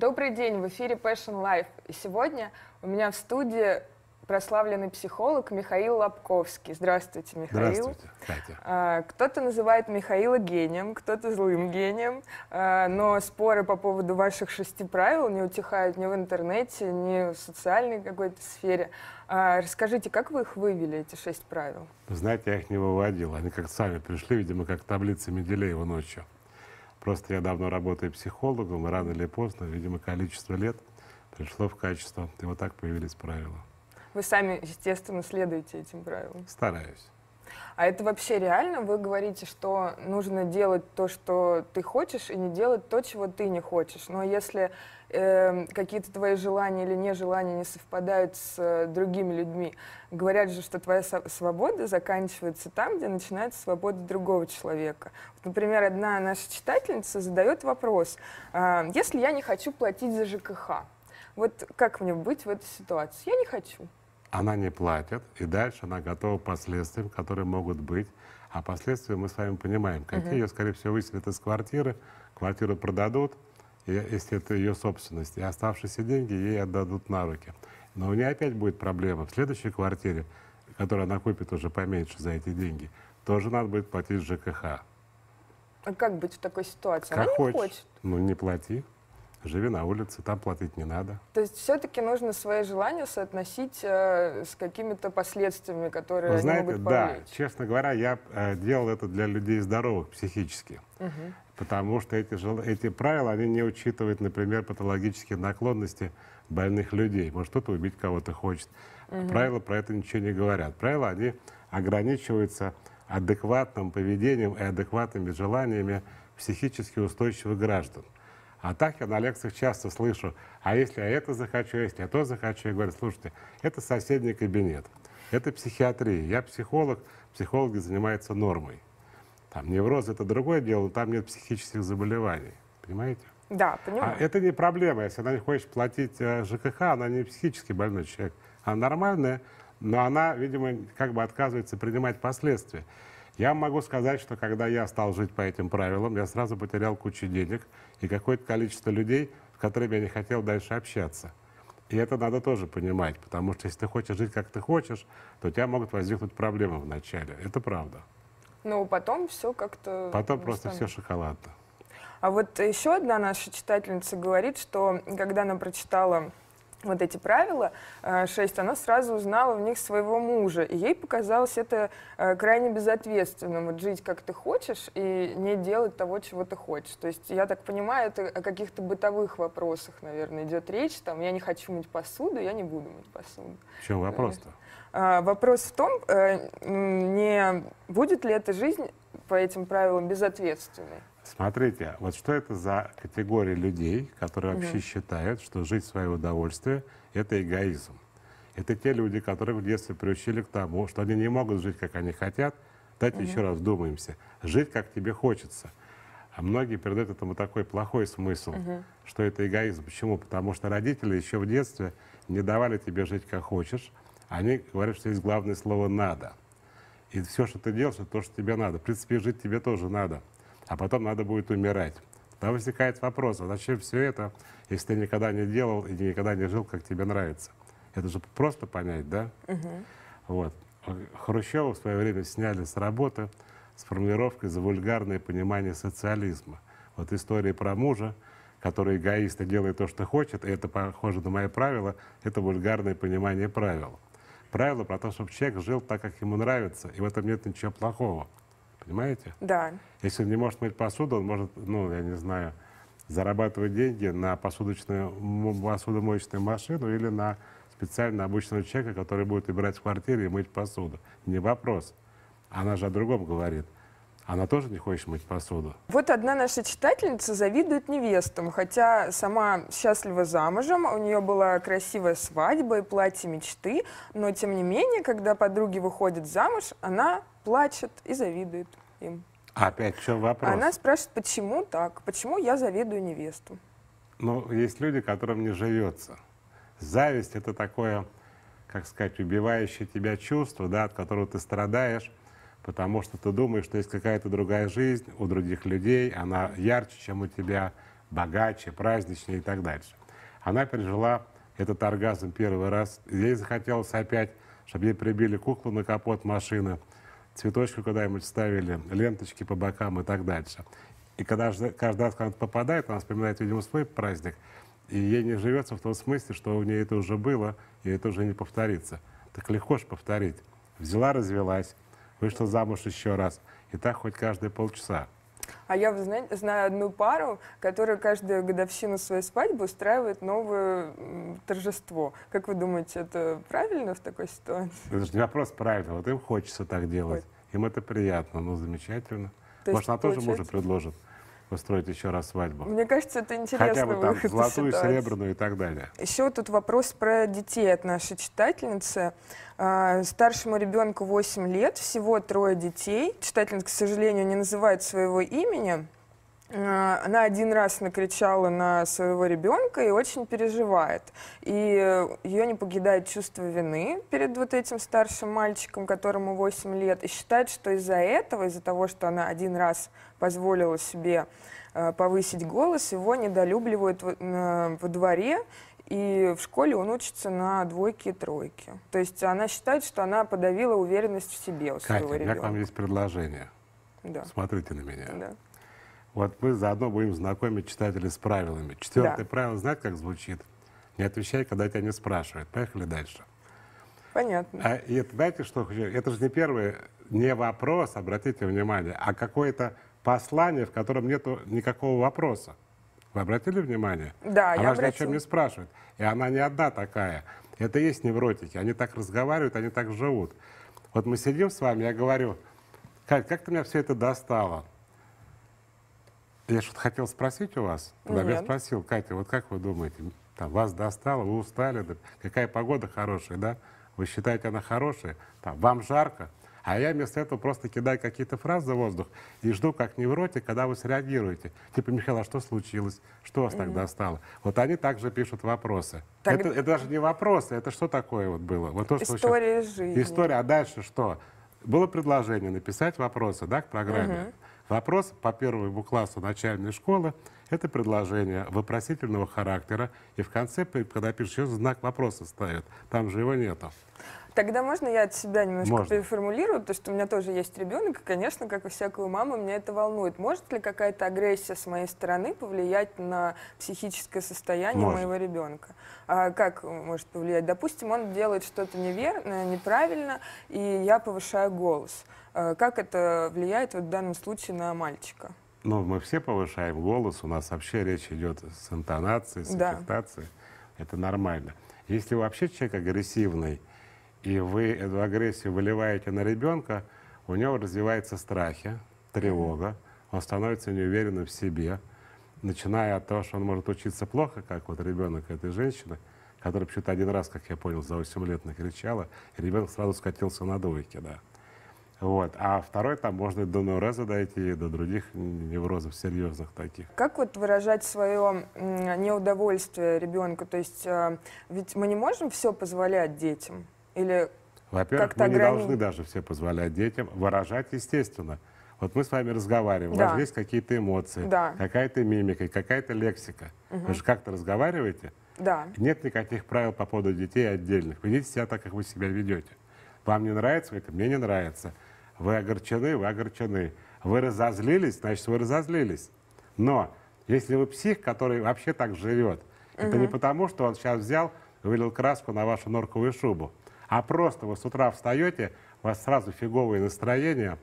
Добрый день, в эфире Passion Life. И сегодня у меня в студии прославленный психолог Михаил Лобковский. Здравствуйте, Михаил. Здравствуйте, Катя. А, Кто-то называет Михаила гением, кто-то злым гением, А, но споры по поводу ваших шести правил не утихают ни в интернете, ни в социальной какой-то сфере. А, Расскажите, как вы их вывели, эти шесть правил? Знаете, я их не выводил. Они как сами пришли, видимо, как таблица Менделеева ночью. Просто я давно работаю психологом, и рано или поздно, видимо, количество лет пришло в качество. И вот так появились правила. Вы сами, естественно, следуете этим правилам. Стараюсь. А это вообще реально? Вы говорите, что нужно делать то, что ты хочешь, и не делать то, чего ты не хочешь. Но если э, какие-то твои желания или нежелания не совпадают с э, другими людьми, говорят же, что твоя свобода заканчивается там, где начинается свобода другого человека. Вот, например, одна наша читательница задает вопрос: а, если я не хочу платить за ЖКХ, вот как мне быть в этой ситуации? Я не хочу. Она не платит, и дальше она готова к последствиям, которые могут быть. А последствия мы с вами понимаем. Какие ее, скорее всего, выселят из квартиры, квартиру продадут, и, если это ее собственность, и оставшиеся деньги ей отдадут на руки. Но у нее опять будет проблема. В следующей квартире, которую она купит уже поменьше за эти деньги, тоже надо будет платить ЖКХ. А как быть в такой ситуации? Как Она не хочешь. хочет. Ну, не плати. Живи на улице, там платить не надо. То есть все-таки нужно свои желания соотносить э, с какими-то последствиями, которые Вы они знаете, могут да, повлечь. честно говоря, я э, делал это для людей здоровых психически. Мгм. Потому что эти, эти правила, они не учитывают, например, патологические наклонности больных людей. Может, кто-то убить кого-то хочет. Правила про это ничего не говорят. Правила, они ограничиваются адекватным поведением и адекватными желаниями психически устойчивых граждан. А так я на лекциях часто слышу, а если я это захочу, а если я то захочу, я говорю, слушайте, это соседний кабинет, это психиатрия, я психолог, психологи занимаются нормой. Там невроз это другое дело, но там нет психических заболеваний. Понимаете? Да, А понимаю. это не проблема. Если она не хочет платить э, ЖКХ, она не психически больной человек. Она нормальная, но она, видимо, как бы отказывается принимать последствия. Я могу сказать, что когда я стал жить по этим правилам, я сразу потерял кучу денег и какое-то количество людей, с которыми я не хотел дальше общаться. И это надо тоже понимать, потому что если ты хочешь жить, как ты хочешь, то у тебя могут возникнуть проблемы вначале. Это правда. Но потом все как-то... Потом просто все шоколадно. А вот еще одна наша читательница говорит, что когда она прочитала вот эти правила, э, шесть, она сразу узнала в них своего мужа. И ей показалось это э, крайне безответственным. Вот жить как ты хочешь и не делать того, чего ты хочешь. То есть, я так понимаю, это о каких-то бытовых вопросах, наверное, идет речь. Там, я не хочу мыть посуду, я не буду мыть посуду. В чем вопрос-то? А, Вопрос в том, э, не будет ли эта жизнь по этим правилам безответственной? Смотрите, вот что это за категория людей, которые вообще считают, что жить в свое удовольствие – это эгоизм. Это те люди, которых в детстве приучили к тому, что они не могут жить, как они хотят. Давайте еще раз вдумаемся. Жить, как тебе хочется. А многие передают этому такой плохой смысл, что это эгоизм. Почему? Потому что родители еще в детстве не давали тебе жить, как хочешь. Они говорят, что есть главное слово «надо». И все, что ты делаешь, это то, что тебе надо. В принципе, жить тебе тоже надо. А потом надо будет умирать. Тогда возникает вопрос, а зачем все это, если ты никогда не делал и никогда не жил, как тебе нравится? Это же просто понять, да? Вот. Хрущева в свое время сняли с работы с формулировкой за вульгарное понимание социализма. Вот история про мужа, который эгоист и делает то, что хочет, и это похоже на мои правила, это вульгарное понимание правил. Правило про то, чтобы человек жил так, как ему нравится, и в этом нет ничего плохого. Понимаете? Да. Если он не может мыть посуду, он может, ну, я не знаю, зарабатывать деньги на посудочную, посудомоечную машину или на специально обычного человека, который будет убирать в квартире и мыть посуду. Не вопрос. Она же о другом говорит. Она тоже не хочет мыть посуду. Вот одна наша читательница завидует невестам, хотя сама счастлива замужем, у нее была красивая свадьба и платье мечты, но тем не менее, когда подруги выходят замуж, она плачет и завидует им. Опять в чем вопрос? Она спрашивает, почему так, почему я завидую невестам. Ну, есть люди, которым не живется. Зависть — это такое, как сказать, убивающее тебя чувство, да, от которого ты страдаешь, потому что ты думаешь, что есть какая-то другая жизнь у других людей, она ярче, чем у тебя, богаче, праздничнее и так дальше. Она пережила этот оргазм первый раз. Ей захотелось опять, чтобы ей прибили куклу на капот машины, цветочку куда-нибудь ставили, ленточки по бокам и так дальше. И когда каждый раз, когда она попадает, она вспоминает, видимо, свой праздник, и ей не живется в том смысле, что у нее это уже было, и это уже не повторится. Так легко же повторить. Взяла, развелась, вышла замуж еще раз. И так хоть каждые полчаса. А я, знаете, знаю одну пару, которая каждую годовщину своей свадьбы устраивает новое торжество. Как вы думаете, это правильно в такой ситуации? Это же не вопрос правильно. Вот им хочется так делать. Им это приятно, ну замечательно. То Может, она тоже мужу предложит устроить еще раз свадьбу. Мне кажется, это интересно. Хотя бы там золотую, серебряную и так далее. Еще тут вопрос про детей от нашей читательницы. А, старшему ребенку 8 лет, всего трое детей. Читательница, к сожалению, не называет своего имени. А, она один раз накричала на своего ребенка и очень переживает. И ее не покидает чувство вины перед вот этим старшим мальчиком, которому 8 лет, и считает, что из-за этого, из-за того, что она один раз позволила себе э, повысить голос, его недолюбливают во, во дворе, и в школе он учится на двойки и тройки. То есть она считает, что она подавила уверенность в себе у Катя, своего ребенка. у меня к вам есть предложение. Да. Смотрите на меня. Да. Вот мы заодно будем знакомить читателей с правилами. Четвертое да. правило, знаете, как звучит? Не отвечай, когда тебя не спрашивают. Поехали дальше. Понятно. А, и это, знаете, что Это же не первый, не вопрос, обратите внимание, а какое-то послание, в котором нет никакого вопроса. Вы обратили внимание? Да, она я же ни о чем не спрашивает. И она не одна такая. Это и есть невротики. Они так разговаривают, они так живут. Вот мы сидим с вами, я говорю, Кать, как ты меня все это достало? Я что-то хотел спросить у вас. Нет. я спросил, Катя, вот как вы думаете, там, вас достало, вы устали, да, какая погода хорошая, да? Вы считаете, она хорошая? Там, вам жарко? А я вместо этого просто кидаю какие-то фразы в воздух и жду, как невротик, когда вы среагируете. Типа, Михаил, а что случилось? Что вас mm-hmm. так достало? Вот они также пишут вопросы. Так... Это, это даже не вопросы, это что такое вот было? Вот то, что История сейчас... жизни. История, а дальше что? Было предложение написать вопросы да, к программе. Mm-hmm. Вопрос по первому классу начальной школы – это предложение вопросительного характера. И в конце, когда пишешь, знак вопроса ставят. Там же его нету. Тогда можно я от себя немножко можно. переформулирую, потому что у меня тоже есть ребенок, и, конечно, как и всякую маму, меня это волнует. Может ли какая-то агрессия с моей стороны повлиять на психическое состояние может. моего ребенка? А как может повлиять? Допустим, он делает что-то неверно, неправильно, и я повышаю голос. Э, как это влияет вот в данном случае на мальчика? Ну, мы все повышаем голос, у нас вообще речь идет с интонацией, с да. Это нормально. Если вообще человек агрессивный, и вы эту агрессию выливаете на ребенка, у него развиваются страхи, тревога, он становится неуверенным в себе, начиная от того, что он может учиться плохо, как вот ребенок этой женщины, которая почему-то один раз, как я понял, за 8 лет накричала, и ребенок сразу скатился на двойки, да. Вот. А второй там можно до невроза дойти, до других неврозов серьезных таких. Как вот выражать свое неудовольствие ребенку? То есть э, ведь мы не можем все позволять детям? Или Во-первых, мы не ограни... должны даже все позволять детям выражать естественно. Вот мы с вами разговариваем, да. у вас есть какие-то эмоции, да. какая-то мимика, какая-то лексика. Угу. Вы же как-то разговариваете? Да. Нет никаких правил по поводу детей отдельных. Ведите себя так, как вы себя ведете. Вам не нравится, это мне не нравится. Вы огорчены, вы огорчены. Вы разозлились, значит, вы разозлились. Но если вы псих, который вообще так живет, угу. это не потому, что он сейчас взял, вылил краску на вашу норковую шубу, а просто вы с утра встаете, у вас сразу фиговое настроение,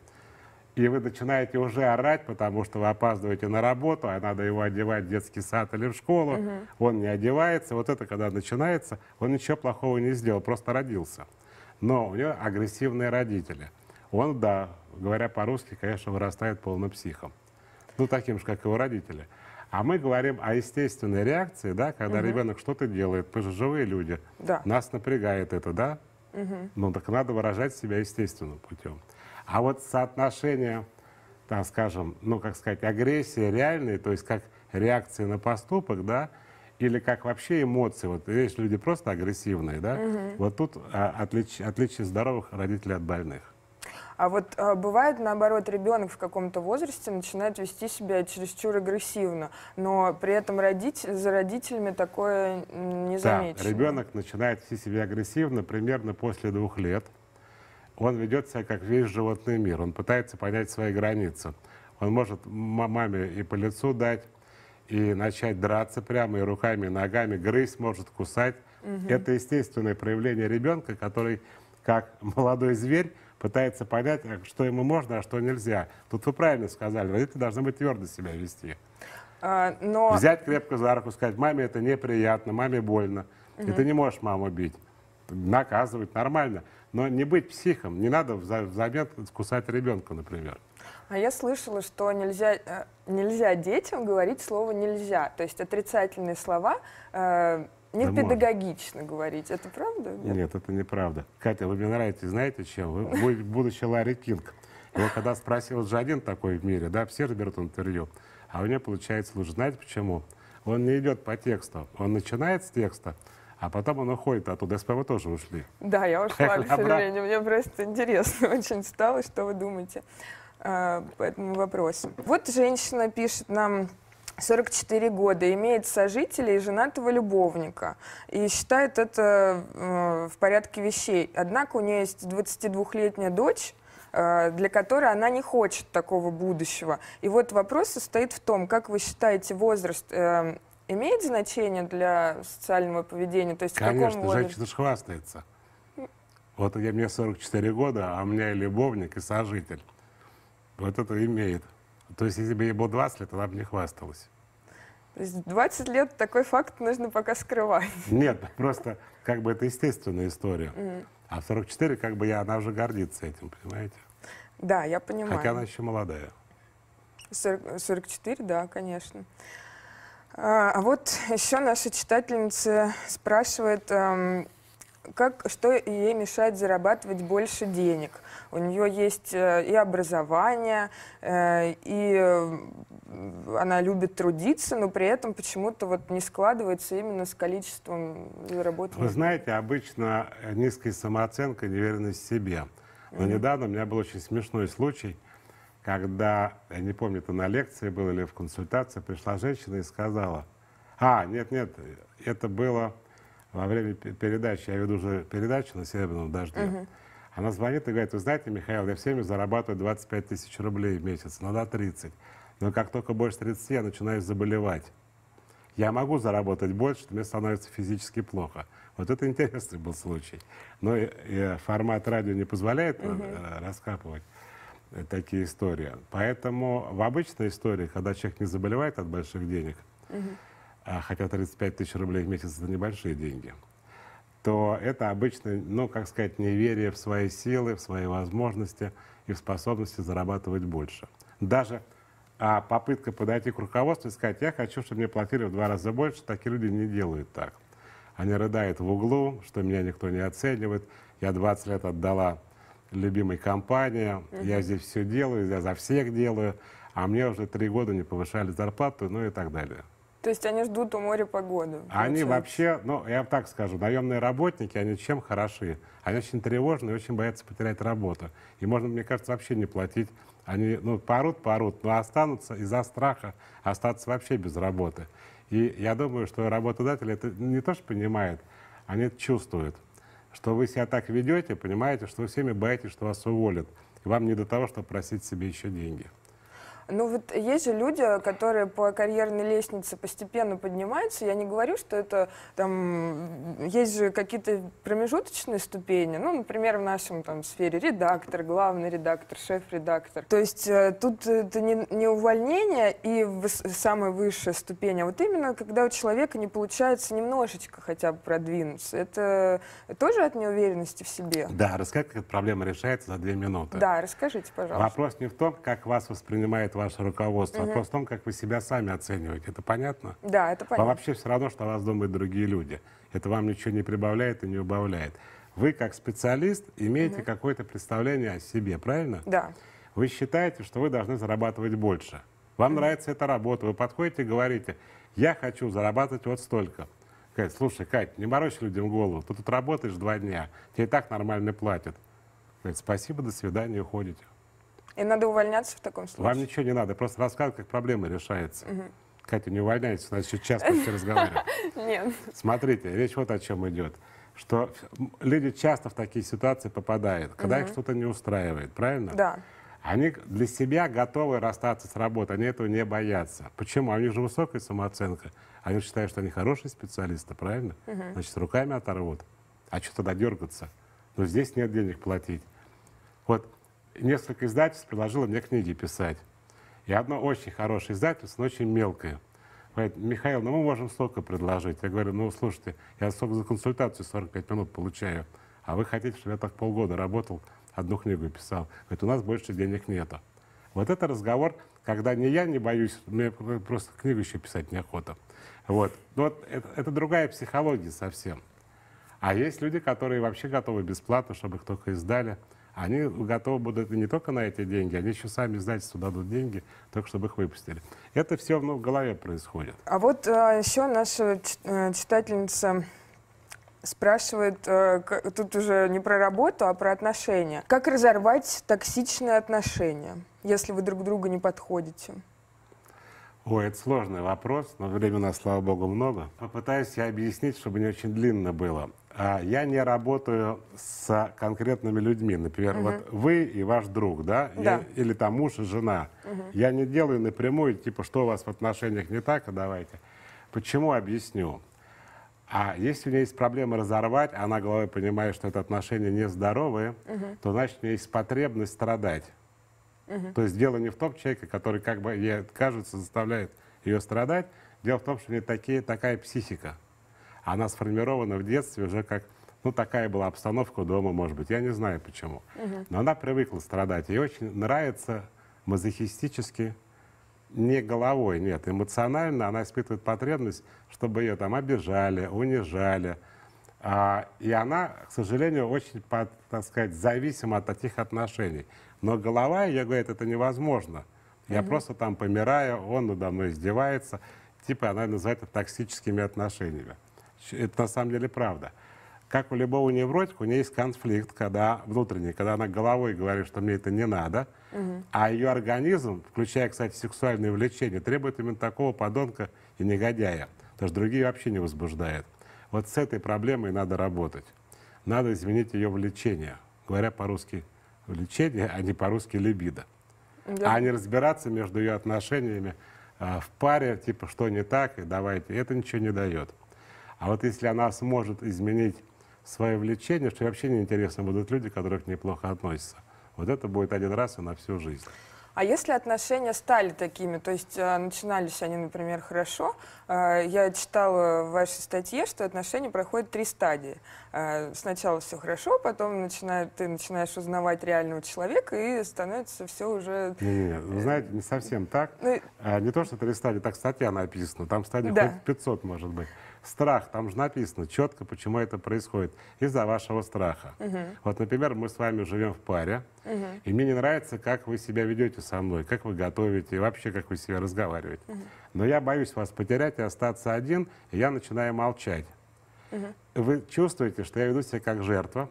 и вы начинаете уже орать, потому что вы опаздываете на работу, а надо его одевать в детский сад или в школу, угу. он не одевается. Вот это когда начинается, он ничего плохого не сделал, просто родился. Но у него агрессивные родители – он, да, говоря по-русски, конечно, вырастает полным психом. Ну, таким же, как его родители. А мы говорим о естественной реакции, да, когда угу. ребенок что-то делает. Мы же живые люди. Да. Нас напрягает это, да? Угу. Ну, так надо выражать себя естественным путем. А вот соотношение, так скажем, ну, как сказать, агрессии реальной, то есть как реакции на поступок, да, или как вообще эмоции. Вот есть люди просто агрессивные, да? Угу. Вот тут а, отличие, отличие здоровых родителей от больных. А вот а, бывает, наоборот, ребенок в каком-то возрасте начинает вести себя чересчур агрессивно, но при этом родитель, за родителями такое не замечено. Да, ребенок начинает вести себя агрессивно примерно после двух лет. Он ведет себя как весь животный мир. Он пытается понять свои границы. Он может маме и по лицу дать, и начать драться прямо, и руками, и ногами, грызть может, кусать. Угу. Это естественное проявление ребенка, который, как молодой зверь, пытается понять, что ему можно, а что нельзя. Тут вы правильно сказали, родители должны быть твердо себя вести. А, но... Взять крепко за руку, сказать, маме это неприятно, маме больно. Угу. И ты не можешь маму бить. Наказывать нормально. Но не быть психом. Не надо взамен кусать ребенка, например. А я слышала, что нельзя, э, нельзя детям говорить слово «нельзя». То есть отрицательные слова э, не да педагогично можно. говорить. Это правда? Нет? нет, это неправда. Катя, вы мне нравитесь, знаете чем? Вы будущий Ларри Кинг. Его когда спросил же один такой в мире, да, все же берут интервью, а у него получается лучше. Знаете почему? Он не идет по тексту. Он начинает с текста, а потом он уходит оттуда. Бы вы тоже ушли. Да, я ушла, к сожалению. Мне просто интересно очень стало, что вы думаете э, по этому вопросу. Вот женщина пишет нам 44 года, имеет сожителя и женатого любовника. И считает это э, в порядке вещей. Однако у нее есть 22-летняя дочь, э, для которой она не хочет такого будущего. И вот вопрос состоит в том, как вы считаете, возраст э, имеет значение для социального поведения? То есть Конечно, женщина же хвастается. Вот я, мне 44 года, а у меня и любовник, и сожитель. Вот это имеет. То есть, если бы ей было 20 лет, она бы не хвасталась. То есть 20 лет такой факт нужно пока скрывать. Нет, просто как бы это естественная история. Mm. А в 44 как бы я, она уже гордится этим, понимаете? Да, я понимаю. Хотя она еще молодая. 40, 44, да, конечно. А, а вот еще наша читательница спрашивает, эм, как, что ей мешает зарабатывать больше денег. У нее есть э, и образование, э, и э, она любит трудиться, но при этом почему-то вот не складывается именно с количеством заработанных. Вы знаете, обычно низкая самооценка, неуверенность в себе. Но mm-hmm. недавно у меня был очень смешной случай, когда, я не помню, это на лекции было или в консультации, пришла женщина и сказала, а, нет-нет, это было во время передачи, я веду уже передачу на «Серебряном дожде», uh-huh. она звонит и говорит, вы знаете, Михаил, я в семье зарабатываю 25 тысяч рублей в месяц, надо 30. Но как только больше 30, я начинаю заболевать. Я могу заработать больше, но мне становится физически плохо. Вот это интересный был случай. Но и, и формат радио не позволяет uh-huh. раскапывать э, такие истории. Поэтому в обычной истории, когда человек не заболевает от больших денег, а хотя 35 тысяч рублей в месяц это небольшие деньги, то это обычно, ну, как сказать, неверие в свои силы, в свои возможности и в способности зарабатывать больше. Даже а попытка подойти к руководству и сказать, я хочу, чтобы мне платили в два раза больше, такие люди не делают так. Они рыдают в углу, что меня никто не оценивает, я 20 лет отдала любимой компании, uh-huh. я здесь все делаю, я за всех делаю, а мне уже три года не повышали зарплату, ну и так далее. То есть они ждут у моря погоду? Они вообще, ну, я так скажу, наемные работники, они чем хороши? Они очень тревожны и очень боятся потерять работу. И можно, мне кажется, вообще не платить. Они, ну, порут, порут, но останутся из-за страха остаться вообще без работы. И я думаю, что работодатели это не то, что понимают, они это чувствуют. Что вы себя так ведете, понимаете, что вы всеми боитесь, что вас уволят. И вам не до того, чтобы просить себе еще деньги. Ну вот есть же люди, которые по карьерной лестнице постепенно поднимаются. Я не говорю, что это там есть же какие-то промежуточные ступени. Ну, например, в нашем там сфере редактор, главный редактор, шеф-редактор. То есть э, тут это не, не увольнение и самая высшая ступень, а вот именно когда у человека не получается немножечко хотя бы продвинуться. Это тоже от неуверенности в себе. Да, расскажите, как эта проблема решается за две минуты. Да, расскажите, пожалуйста. Вопрос не в том, как вас воспринимает ваше руководство. Угу. Вопрос в том, как вы себя сами оцениваете. Это понятно? Да, это понятно. Вам вообще все равно, что о вас думают другие люди. Это вам ничего не прибавляет и не убавляет. Вы, как специалист, имеете угу. какое-то представление о себе, правильно? Да. Вы считаете, что вы должны зарабатывать больше. Вам угу. нравится эта работа. Вы подходите и говорите, я хочу зарабатывать вот столько. Кать, слушай, Кать, не морочь людям голову. Ты тут работаешь два дня, тебе и так нормально платят. Говорит, спасибо, до свидания, уходите. И надо увольняться в таком случае? Вам ничего не надо, просто рассказывать, как проблема решается. Угу. Катя, не увольняйтесь, у нас еще час почти разговариваем. Нет. Смотрите, речь вот о чем идет. Что люди часто в такие ситуации попадают, когда их что-то не устраивает, правильно? Да. Они для себя готовы расстаться с работой, они этого не боятся. Почему? У них же высокая самооценка. Они считают, что они хорошие специалисты, правильно? Угу. Значит, руками оторвут. А что тогда дергаться? Но здесь нет денег платить. Вот несколько издательств предложило мне книги писать. И одно очень хорошее издательство, но очень мелкое. Говорит, Михаил, ну мы можем столько предложить. Я говорю, ну слушайте, я столько за консультацию 45 минут получаю, а вы хотите, чтобы я так полгода работал, одну книгу писал. Говорит, у нас больше денег нету. Вот это разговор, когда не я не боюсь, мне просто книгу еще писать неохота. Вот. Но вот это, это другая психология совсем. А есть люди, которые вообще готовы бесплатно, чтобы их только издали они готовы будут не только на эти деньги, они еще сами издательству дадут деньги, только чтобы их выпустили. Это все ну, в голове происходит. А вот а, еще наша э, читательница спрашивает, э, тут уже не про работу, а про отношения. Как разорвать токсичные отношения, если вы друг другу не подходите? Ой, это сложный вопрос, но времени слава богу, много. Попытаюсь я объяснить, чтобы не очень длинно было. А, я не работаю с конкретными людьми. Например, угу. вот вы и ваш друг, да? да. Я, или там муж и жена. Угу. Я не делаю напрямую, типа, что у вас в отношениях не так, а давайте. Почему объясню? А если у нее есть проблема разорвать, а она головой понимает, что это отношения нездоровые, угу. то значит у нее есть потребность страдать. Угу. То есть дело не в том человеке, который, как бы ей кажется, заставляет ее страдать. Дело в том, что у нее такие, такая психика она сформирована в детстве уже как, ну, такая была обстановка дома, может быть, я не знаю почему. Но она привыкла страдать. Ей очень нравится мазохистически, не головой, нет, эмоционально она испытывает потребность, чтобы ее там обижали, унижали. А, и она, к сожалению, очень, по, так сказать, зависима от таких отношений. Но голова ее говорит, это невозможно. Я угу. просто там помираю, он надо мной издевается. Типа она называет это токсическими отношениями. Это на самом деле правда. Как у любого невротика, у нее есть конфликт, когда внутренний, когда она головой говорит, что мне это не надо, угу. а ее организм, включая, кстати, сексуальное влечение, требует именно такого подонка и негодяя, потому что другие вообще не возбуждают. Вот с этой проблемой надо работать. Надо изменить ее влечение. Говоря по-русски влечение, а не по-русски либидо. Да. А не разбираться между ее отношениями а, в паре, типа, что не так, и давайте. Это ничего не дает. А вот если она сможет изменить свое влечение, что вообще неинтересно будут люди, которые к ней плохо относятся. Вот это будет один раз и на всю жизнь. А если отношения стали такими, то есть э, начинались они, например, хорошо, э, я читала в вашей статье, что отношения проходят три стадии. Э, сначала все хорошо, потом начинает, ты начинаешь узнавать реального человека, и становится все уже... Не, не, не. Вы знаете, не совсем так. Ну... Не то, что три стадии, так статья написана, там стадий да. хоть 500 может быть. Страх, там же написано четко, почему это происходит. Из-за вашего страха. Угу. Вот, например, мы с вами живем в паре, угу. и мне не нравится, как вы себя ведете со мной, как вы готовите, и вообще, как вы себя разговариваете. Угу. Но я боюсь вас потерять и остаться один, и я начинаю молчать. Угу. Вы чувствуете, что я веду себя как жертва,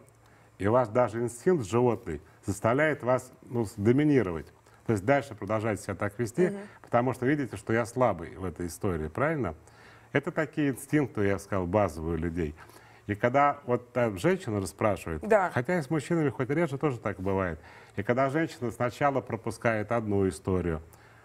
и ваш даже инстинкт животный заставляет вас ну, доминировать. То есть дальше продолжать себя так вести, угу. потому что видите, что я слабый в этой истории, правильно? Это такие инстинкты, я сказал, базовые у людей. И когда вот там женщина расспрашивает, да. хотя и с мужчинами хоть реже тоже так бывает, и когда женщина сначала пропускает одну историю,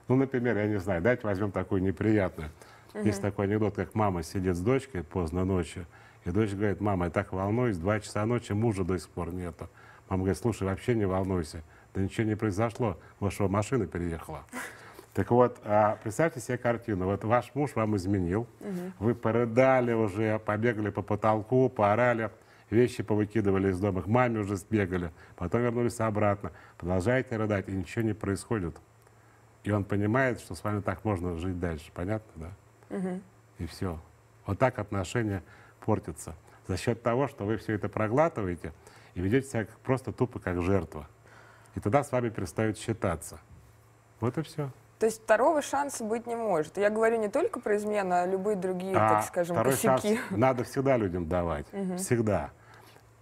ну, например, я не знаю, давайте возьмем такую неприятную. Угу. Есть такой анекдот, как мама сидит с дочкой поздно ночью, и дочь говорит, мама, я так волнуюсь, два часа ночи мужа до сих пор нету. Мама говорит, слушай, вообще не волнуйся, да ничего не произошло, ваша машина переехала. Так вот, а, представьте себе картину. Вот ваш муж вам изменил, угу. вы порыдали уже, побегали по потолку, поорали, вещи повыкидывали из дома, к маме уже сбегали, потом вернулись обратно, продолжаете рыдать, и ничего не происходит. И он понимает, что с вами так можно жить дальше. Понятно, да? Угу. И все. Вот так отношения портятся. За счет того, что вы все это проглатываете и ведете себя просто тупо как жертва. И тогда с вами перестают считаться. Вот и все. То есть второго шанса быть не может. Я говорю не только про измену, а любые другие, а так скажем, второй косяки. Шанс надо всегда людям давать. Угу. Всегда.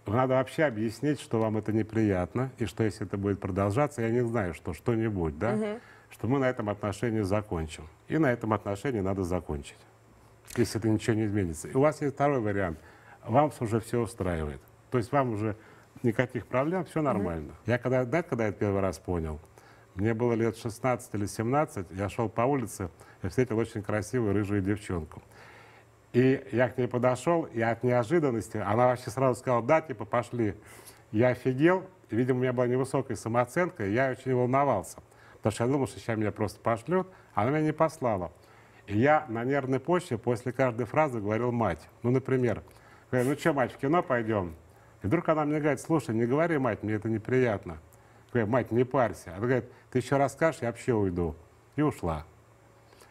надо вообще объяснить, что вам это неприятно, и что если это будет продолжаться, я не знаю, что что-нибудь, да, угу. что мы на этом отношении закончим. И на этом отношении надо закончить, если это ничего не изменится. И у вас есть второй вариант. Вам уже все устраивает. То есть вам уже никаких проблем, все нормально. Угу. Я когда, знаете, когда я первый раз понял? Мне было лет 16 или 17, я шел по улице и встретил очень красивую рыжую девчонку. И я к ней подошел, и от неожиданности она вообще сразу сказала, да, типа, пошли. Я офигел, и, видимо, у меня была невысокая самооценка, и я очень волновался. Потому что я думал, что сейчас меня просто пошлют, а она меня не послала. И я на нервной почве после каждой фразы говорил мать. Ну, например, говорю, ну что, мать, в кино пойдем? И вдруг она мне говорит, слушай, не говори, мать, мне это неприятно. Говорю, мать, не парься. Она говорит, ты еще расскажешь, я вообще уйду. И ушла.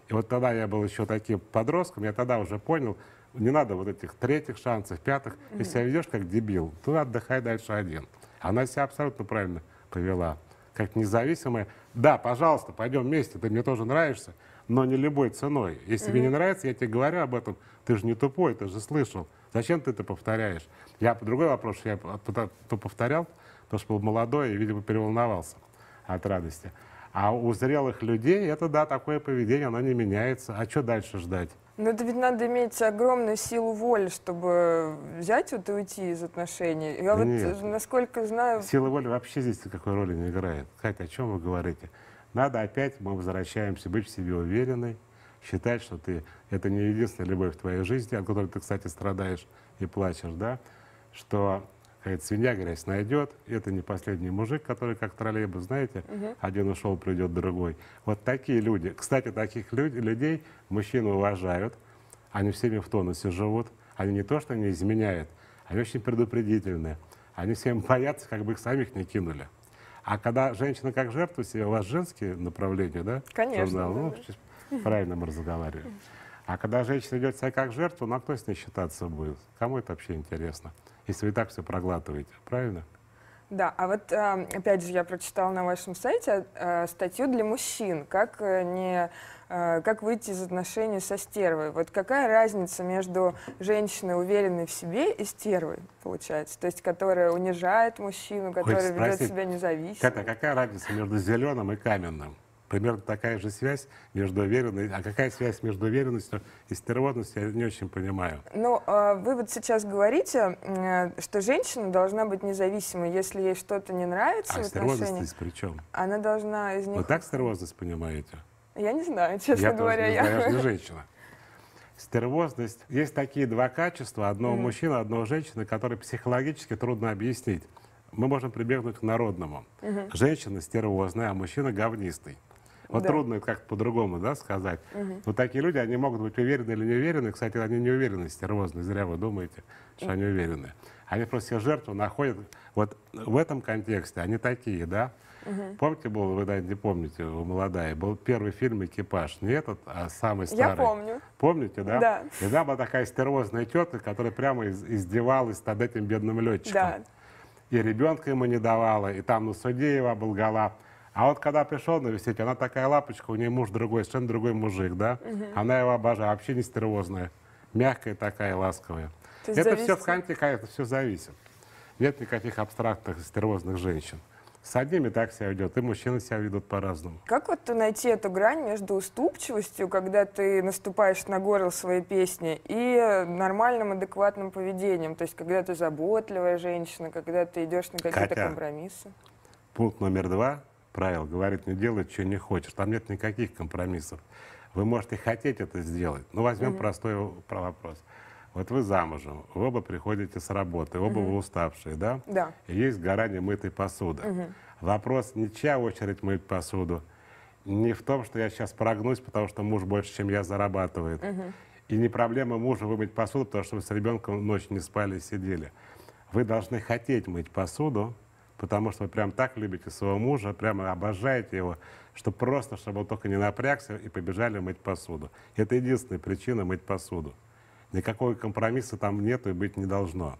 И вот тогда я был еще таким подростком, я тогда уже понял, не надо вот этих третьих шансов, пятых. Если себя ведешь как дебил, то отдыхай дальше один. Она себя абсолютно правильно повела. Как независимая. Да, пожалуйста, пойдем вместе, ты мне тоже нравишься, но не любой ценой. Если mm-hmm. тебе не нравится, я тебе говорю об этом, ты же не тупой, ты же слышал. Зачем ты это повторяешь? Я по другой вопрос, я то повторял, потому что был молодой и, видимо, переволновался от радости. А у зрелых людей это, да, такое поведение, оно не меняется. А что дальше ждать? Ну, это ведь надо иметь огромную силу воли, чтобы взять вот и уйти из отношений. Я да вот, нет. насколько знаю... Сила воли вообще здесь никакой роли не играет. Катя, о чем вы говорите? Надо опять, мы возвращаемся, быть в себе уверенной, считать, что ты, это не единственная любовь в твоей жизни, от которой ты, кстати, страдаешь и плачешь, да, что какая-то свинья грязь найдет, это не последний мужик, который как троллейбус, знаете, угу. один ушел, придет другой. Вот такие люди. Кстати, таких люд, людей мужчины уважают, они всеми в тонусе живут, они не то, что не изменяют, они очень предупредительные, они всем боятся, как бы их самих не кинули. А когда женщина как жертва себе, у вас женские направления, да? Конечно. Ну, правильно мы разговариваем. А когда женщина идет себя как жертву, ну а кто с ней считаться будет? Кому это вообще интересно? Если вы и так все проглатываете, правильно? Да, а вот а, опять же я прочитала на вашем сайте а, статью для мужчин, как э, не а, как выйти из отношений со стервой. Вот какая разница между женщиной, уверенной в себе, и стервой, получается? То есть, которая унижает мужчину, которая ведет себя независимо. Катя, какая разница между зеленым и каменным? Примерно такая же связь между уверенностью. А какая связь между уверенностью и стервозностью, я не очень понимаю. Ну, а вы вот сейчас говорите, э, что женщина должна быть независимой, если ей что-то не нравится а в отношениях. при чем? Она должна из них... Вы так стервозность понимаете? Я не знаю, честно я говоря. я тоже не знаю, я же не женщина. Стервозность. Есть такие два качества, одного mm. мужчины, одного женщины, которые психологически трудно объяснить. Мы можем прибегнуть к народному. Mm-hmm. Женщина стервозная, а мужчина говнистый. Вот да. трудно как-то по-другому да, сказать. Угу. Вот такие люди, они могут быть уверены или не уверены. Кстати, они не уверены, стервозные. Зря вы думаете, что они уверены. Они просто себе жертву находят. Вот в этом контексте они такие, да? Угу. Помните, был, вы, наверное, не помните, вы молодая, был первый фильм «Экипаж». Не этот, а самый старый. Я помню. Помните, да? Да. И там была такая стервозная тетка, которая прямо издевалась над этим бедным летчиком. Да. И ребенка ему не давала, и там на суде его оболгала. А вот когда пришел навестить, она такая лапочка, у нее муж другой, совершенно другой мужик, да? Угу. Она его обожает, вообще не стервозная, мягкая такая, ласковая. Это зависит... все в контексте, это все зависит. Нет никаких абстрактных стервозных женщин. С одними так себя ведет, и мужчины себя ведут по-разному. Как вот найти эту грань между уступчивостью, когда ты наступаешь на горло своей песни, и нормальным, адекватным поведением? То есть, когда ты заботливая женщина, когда ты идешь на какие-то компромиссы? Пункт номер два правил, говорит, не делай, что не хочешь. Там нет никаких компромиссов. Вы можете хотеть это сделать. Ну, возьмем mm-hmm. простой вопрос. Вот вы замужем, вы оба приходите с работы, оба mm-hmm. вы уставшие, да? Да. И есть гора немытой посуды. Mm-hmm. Вопрос не чья очередь мыть посуду, не в том, что я сейчас прогнусь, потому что муж больше, чем я, зарабатывает. Mm-hmm. И не проблема мужа вымыть посуду, потому что вы с ребенком ночь не спали и сидели. Вы должны хотеть мыть посуду, потому что вы прям так любите своего мужа, прямо обожаете его, что просто, чтобы он только не напрягся и побежали мыть посуду. Это единственная причина мыть посуду. Никакого компромисса там нету и быть не должно.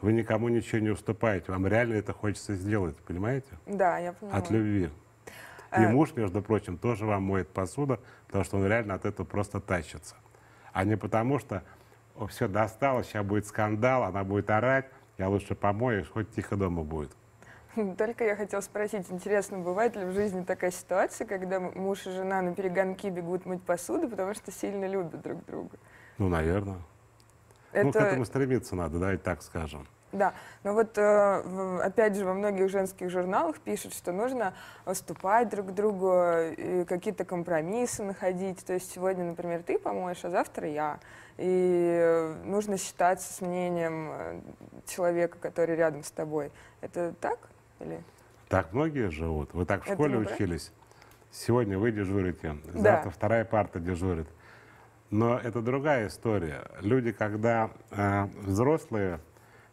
Вы никому ничего не уступаете, вам реально это хочется сделать, понимаете? Да, я понимаю. От любви. И э. муж, между прочим, тоже вам моет посуду, потому что он реально от этого просто тащится. А не потому, что все достало, сейчас будет скандал, она будет орать, я лучше помоюсь, хоть тихо дома будет. Только я хотела спросить, интересно, бывает ли в жизни такая ситуация, когда муж и жена на перегонки бегут мыть посуду, потому что сильно любят друг друга? Ну, наверное. Это... Ну, к этому стремиться надо, да, и так скажем. Да, но вот э, опять же во многих женских журналах пишут, что нужно уступать друг другу, какие-то компромиссы находить. То есть сегодня, например, ты помоешь, а завтра я. И нужно считаться с мнением э, человека, который рядом с тобой. Это так? Или? Так многие живут. Вы так в Это школе учились. Сегодня вы дежурите, завтра да. вторая парта дежурит. Но это другая история. Люди, когда э, взрослые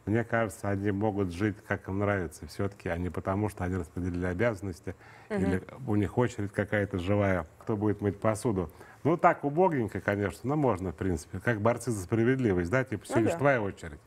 мне кажется, они могут жить, как им нравится, все-таки, не потому, что они распределили обязанности, угу. или у них очередь какая-то живая, кто будет мыть посуду. Ну, так, убогенько, конечно, но можно, в принципе. Как борцы за справедливость, да, типа, сегодня ну, да. твоя очередь.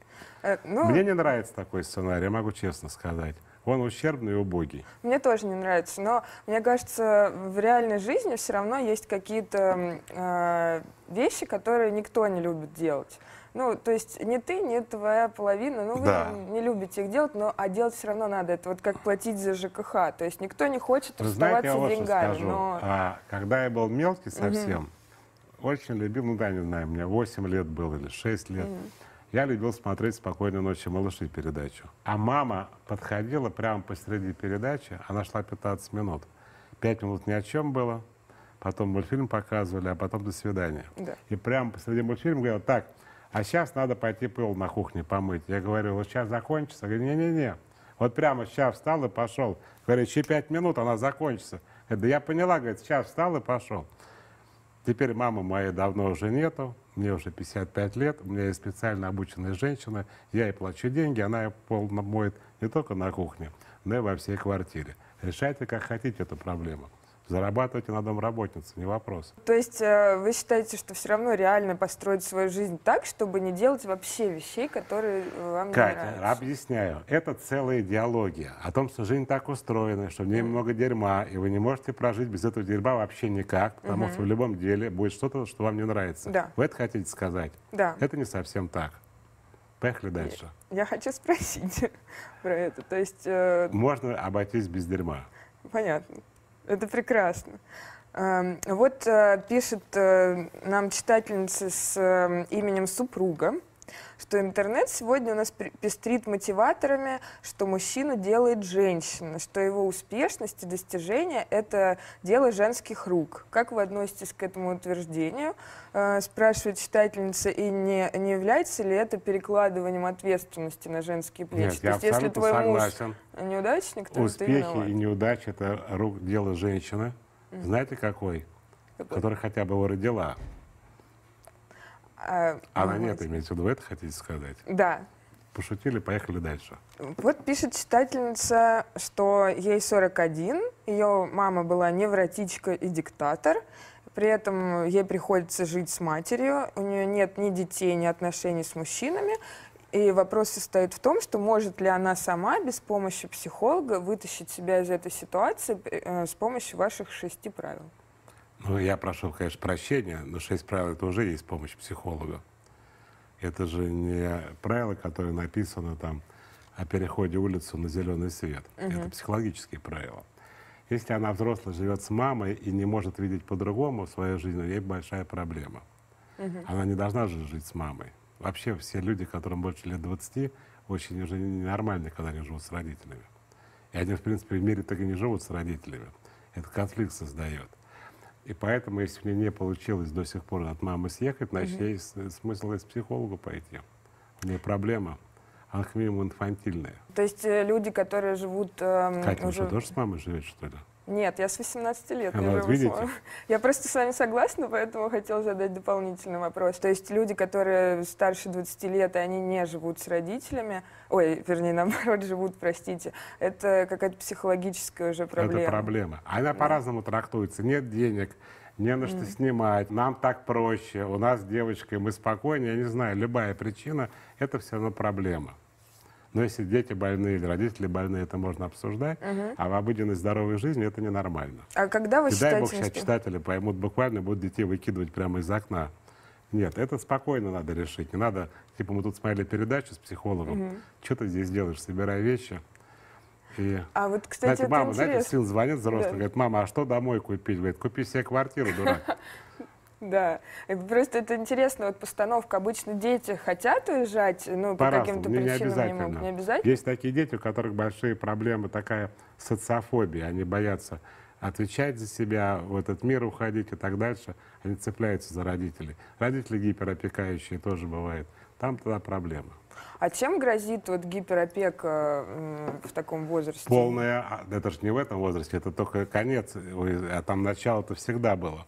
Э, ну... Мне не нравится такой сценарий, я могу честно сказать. Он ущербный и убогий. Мне тоже не нравится, но мне кажется, в реальной жизни все равно есть какие-то э, вещи, которые никто не любит делать. Ну, то есть не ты, не твоя половина, ну, вы да. не любите их делать, но а делать все равно надо. Это вот как платить за ЖКХ. То есть никто не хочет вы расставаться знаете, деньгами. Скажу. Но... А, когда я был мелкий совсем, угу. очень любил, ну да, не знаю, мне 8 лет было или 6 лет. Угу. Я любил смотреть «Спокойной ночи, малыши» передачу. А мама подходила прямо посреди передачи, она шла 15 минут. Пять минут ни о чем было, потом мультфильм показывали, а потом до свидания. Да. И прямо посреди мультфильма говорила, так, а сейчас надо пойти пол на кухне помыть. Я говорю, вот сейчас закончится. Говорю, не-не-не, вот прямо сейчас встал и пошел. Говорю, еще пять минут, она закончится. Говорит, да я поняла, говорит, сейчас встал и пошел. Теперь мамы моей давно уже нету, мне уже 55 лет, у меня есть специально обученная женщина, я ей плачу деньги, она пол моет не только на кухне, но и во всей квартире. Решайте, как хотите эту проблему. Зарабатывайте на домработнице, не вопрос. То есть э, вы считаете, что все равно реально построить свою жизнь так, чтобы не делать вообще вещей, которые э, вам Катя, не нравятся? объясняю. Это целая идеология о том, что жизнь так устроена, что в ней mm. много дерьма, и вы не можете прожить без этого дерьма вообще никак, потому mm-hmm. что в любом деле будет что-то, что вам не нравится. Да. Вы это хотите сказать? Да. Это не совсем так. Поехали дальше. Я, я хочу спросить про это. То есть... Э... Можно обойтись без дерьма. Понятно. Это прекрасно. Эм, вот э, пишет э, нам читательница с э, именем супруга, что интернет сегодня у нас пестрит мотиваторами, что мужчину делает женщина, что его успешность и достижения — это дело женских рук. Как вы относитесь к этому утверждению? Спрашивает читательница, и не, не является ли это перекладыванием ответственности на женские плечи? Нет, То я есть, если твой согласен. муж неудачник, то Успехи ты и неудачи — это рук дело женщины. Знаете, какой? какой? Который хотя бы его родила. А, Она нет, имеется в виду, это хотите сказать? Да. Пошутили, поехали дальше. Вот пишет читательница, что ей 41, ее мама была невротичка и диктатор, при этом ей приходится жить с матерью, у нее нет ни детей, ни отношений с мужчинами, и вопрос состоит в том, что может ли она сама без помощи психолога вытащить себя из этой ситуации э, с помощью ваших шести правил. Ну, я прошу, конечно, прощения, но шесть правил это уже есть помощь психолога. Это же не правила, которые написаны там о переходе улицу на зеленый свет. Угу. Это психологические правила. Если она взрослая живет с мамой и не может видеть по-другому свою жизнь, ей большая проблема. Угу. Она не должна же жить с мамой. Вообще все люди, которым больше лет 20, очень уже ненормальны, когда они живут с родителями. И они, в принципе, в мире так и не живут с родителями. Это конфликт создает. И поэтому, если мне не получилось до сих пор от мамы съехать, значит, угу. есть смысл из психолога пойти. У нее проблема. Она минимум инфантильная. То есть э, люди, которые живут... Э, Катя, уже... тоже с мамой живет, что ли? Нет, я с 18 лет. А вот видите? Я просто с вами согласна, поэтому хотела задать дополнительный вопрос. То есть люди, которые старше 20 лет, и они не живут с родителями, ой, вернее, наоборот, живут, простите, это какая-то психологическая уже проблема. Это проблема. Она да. по-разному трактуется. Нет денег, не на что mm. снимать, нам так проще, у нас девочка, мы спокойнее, я не знаю, любая причина, это все равно проблема. Но если дети больные или родители больные, это можно обсуждать, угу. а в обыденной здоровой жизни это ненормально. А когда вы и считаете... дай бог, сейчас читатели поймут буквально, будут детей выкидывать прямо из окна. Нет, это спокойно надо решить. Не надо, типа мы тут смотрели передачу с психологом, угу. что ты здесь делаешь, собирай вещи. И, а вот, кстати, знаете, мама, интересно. знаете, сын звонит взрослый, да. говорит, мама, а что домой купить? Говорит, купи себе квартиру, дурак. Да, просто это интересно, вот постановка. Обычно дети хотят уезжать, ну, по, по каким-то причинам не, не могут. Не обязательно? Есть такие дети, у которых большие проблемы, такая социофобия, они боятся отвечать за себя, в этот мир уходить и так дальше. Они цепляются за родителей. Родители гиперопекающие тоже бывает. Там тогда проблема. А чем грозит вот гиперопека в таком возрасте? Полная, а, это же не в этом возрасте, это только конец, а там начало-то всегда было.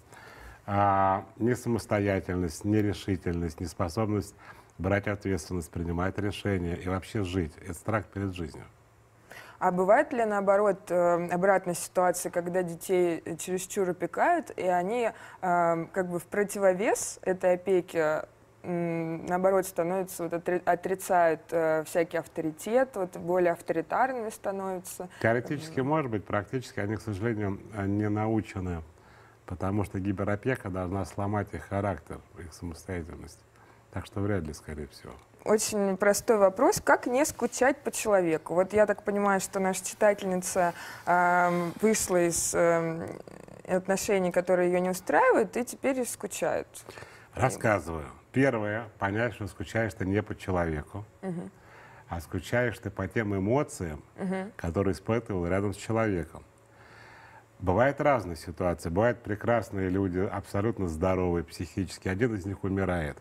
А, не самостоятельность, нерешительность, неспособность брать ответственность, принимать решения и вообще жить. Это страх перед жизнью. А бывает ли, наоборот, э, обратная ситуация, когда детей чересчур опекают, и они э, как бы в противовес этой опеке наоборот, становятся, вот, отрицают э, всякий авторитет, вот, более авторитарными становятся. Теоретически может быть, практически они, к сожалению, не научены, потому что гиперопека должна сломать их характер, их самостоятельность. Так что вряд ли, скорее всего. Очень простой вопрос. Как не скучать по человеку? Вот я так понимаю, что наша читательница э, вышла из э, отношений, которые ее не устраивают, и теперь скучает. Рассказываю. Первое, понять, что скучаешь ты не по человеку, угу. а скучаешь ты по тем эмоциям, угу. которые испытывал рядом с человеком. Бывают разные ситуации. Бывают прекрасные люди, абсолютно здоровые психически. Один из них умирает.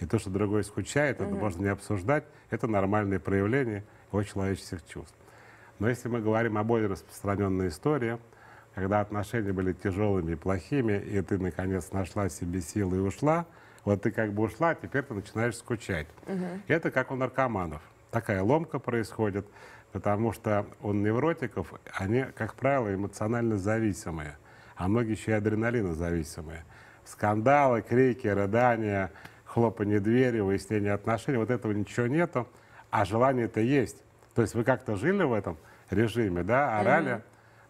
И то, что другой скучает, это можно не обсуждать. Это нормальное проявление его человеческих чувств. Но если мы говорим о более распространенной истории, когда отношения были тяжелыми и плохими, и ты, наконец, нашла себе силы и ушла, вот ты как бы ушла, а теперь ты начинаешь скучать. Угу. Это как у наркоманов. Такая ломка происходит, потому что у невротиков, они, как правило, эмоционально зависимые, а многие еще и адреналинозависимые. Скандалы, крики, рыдания, хлопанье двери, выяснение отношений, вот этого ничего нету, а желание это есть. То есть вы как-то жили в этом режиме, да, орали, mm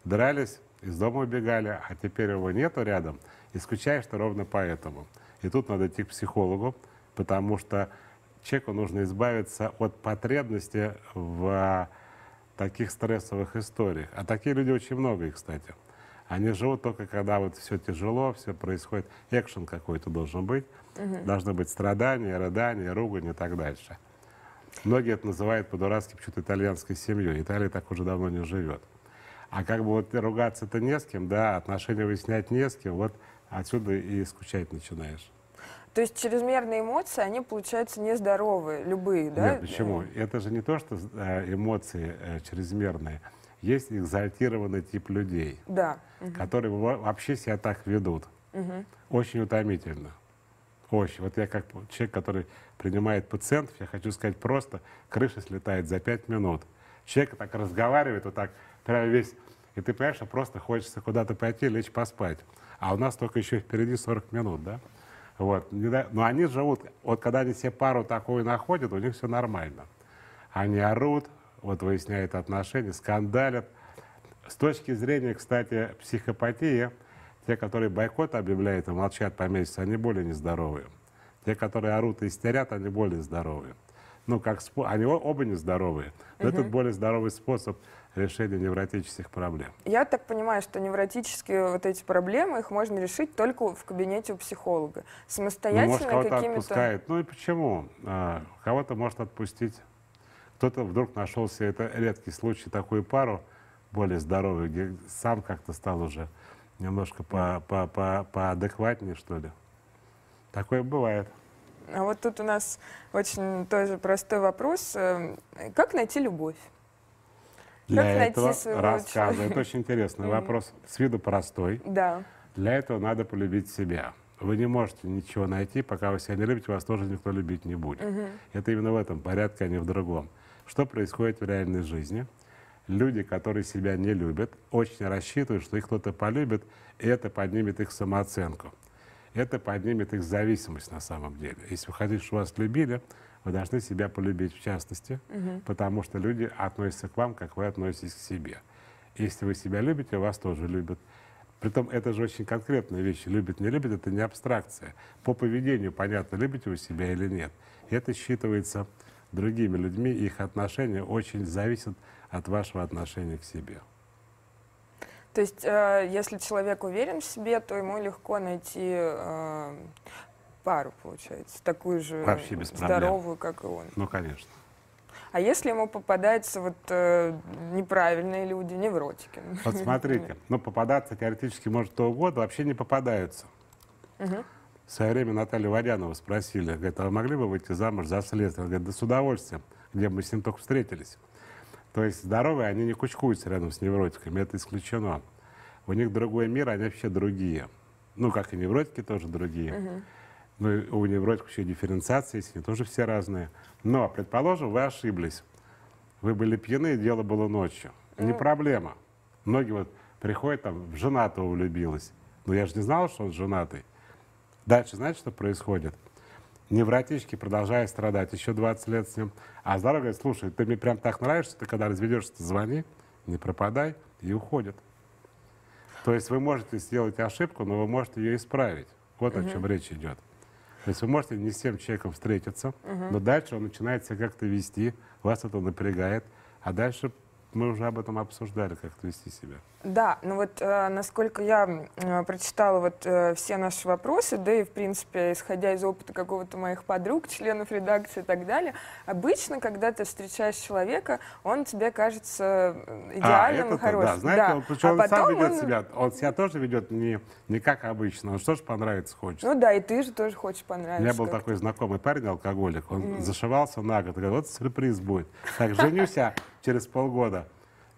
дрались, из дома убегали, а теперь его нету рядом, и скучаешь ты ровно поэтому. И тут надо идти к психологу, потому что человеку нужно избавиться от потребности в таких стрессовых историях. А такие люди очень много, их, кстати. Они живут только когда вот все тяжело, все происходит, экшен какой-то должен быть, угу. должны быть страдания, рыдания, ругань и так дальше. Многие это называют по-дурацки почему-то итальянской семьей. Италия так уже давно не живет. А как бы вот ругаться-то не с кем, да, отношения выяснять не с кем, вот отсюда и скучать начинаешь. То есть чрезмерные эмоции, они, получаются, нездоровые, любые, да? Нет, почему? Это же не то, что э, эмоции э, чрезмерные. Есть экзальтированный тип людей, да. которые вообще себя так ведут. Угу. Очень утомительно. Очень. Вот я как человек, который принимает пациентов, я хочу сказать просто, крыша слетает за пять минут. Человек так разговаривает, вот так, прямо весь, и ты понимаешь, что просто хочется куда-то пойти, лечь поспать. А у нас только еще впереди 40 минут, да? Вот. Но они живут, вот когда они себе пару такую находят, у них все нормально. Они орут, вот выясняют отношения, скандалят. С точки зрения, кстати, психопатии, те, которые бойкот объявляют и молчат по месяцу, они более нездоровые. Те, которые орут и истерят, они более здоровые. Ну, как спо... они оба нездоровые. Но угу. этот более здоровый способ решения невротических проблем. Я так понимаю, что невротические вот эти проблемы, их можно решить только в кабинете у психолога. Самостоятельно ну, может, кого-то отпускает. Ну и почему? А, кого-то может отпустить. Кто-то вдруг нашел себе, это редкий случай, такую пару более здоровую, где сам как-то стал уже немножко по, по, по, поадекватнее, что ли. Такое бывает. А вот тут у нас очень тоже простой вопрос. Эм, как найти любовь? Для этого рассказываю. Это очень интересный вопрос. С виду простой. Да. Для этого надо полюбить себя. Вы не можете ничего найти, пока вы себя не любите, вас тоже никто любить не будет. Угу. Это именно в этом порядке, а не в другом. Что происходит в реальной жизни? Люди, которые себя не любят, очень рассчитывают, что их кто-то полюбит, и это поднимет их самооценку. Это поднимет их зависимость на самом деле. Если вы хотите, чтобы вас любили, вы должны себя полюбить в частности, угу. потому что люди относятся к вам, как вы относитесь к себе. Если вы себя любите, вас тоже любят. Притом это же очень конкретные вещи. Любит, не любит, это не абстракция. По поведению понятно, любите вы себя или нет. И это считывается другими людьми, их отношения очень зависят от вашего отношения к себе. То есть, э, если человек уверен в себе, то ему легко найти э, пару, получается, такую же Вообще без проблем. здоровую, как и он. Ну, конечно. А если ему попадаются вот э, неправильные люди, невротики? Вот смотрите, ну попадаться теоретически может кто угодно, вообще не попадаются. Мгм. В свое время Наталью Варянову спросили, говорит, а вы могли бы выйти замуж за следствие? Она говорит, да с удовольствием, где мы с ним только встретились. То есть здоровые, они не кучкуются рядом с невротиками, это исключено. У них другой мир, они вообще другие. Ну, как и невротики тоже другие. Мгм. Ну, и у невротиков еще дифференциация есть, они тоже все разные. Но, предположим, вы ошиблись. Вы были пьяны, и дело было ночью. Не проблема. Многие вот приходят, там, в женатого влюбилась. Но я же не знала, что он женатый. Дальше знаете, что происходит? Невротички продолжают страдать еще 20 лет с ним. А здоровый говорит, слушай, ты мне прям так нравишься, ты когда разведешься, ты звони, не пропадай, и уходит. То есть вы можете сделать ошибку, но вы можете ее исправить. Вот о чем речь идет. То есть вы можете не с тем человеком встретиться, но дальше он начинает себя как-то вести, вас это напрягает, а дальше мы уже об этом обсуждали, как вести себя. Да, ну вот э, насколько я э, прочитала вот э, все наши вопросы, да и в принципе, исходя из опыта какого-то моих подруг, членов редакции и так далее, обычно, когда ты встречаешь человека, он тебе кажется э, идеальным это-то, хорошим. Да, знаете, Да. он, причем а он сам ведет он- себя, он себя тоже ведет не, не как обычно, он что ж понравится хочет. Ну да, и ты же тоже хочешь У понравиться. меня был такой знакомый парень, алкоголик, он зашивался на год, говорит, вот сюрприз будет. Так, женюсь я через полгода,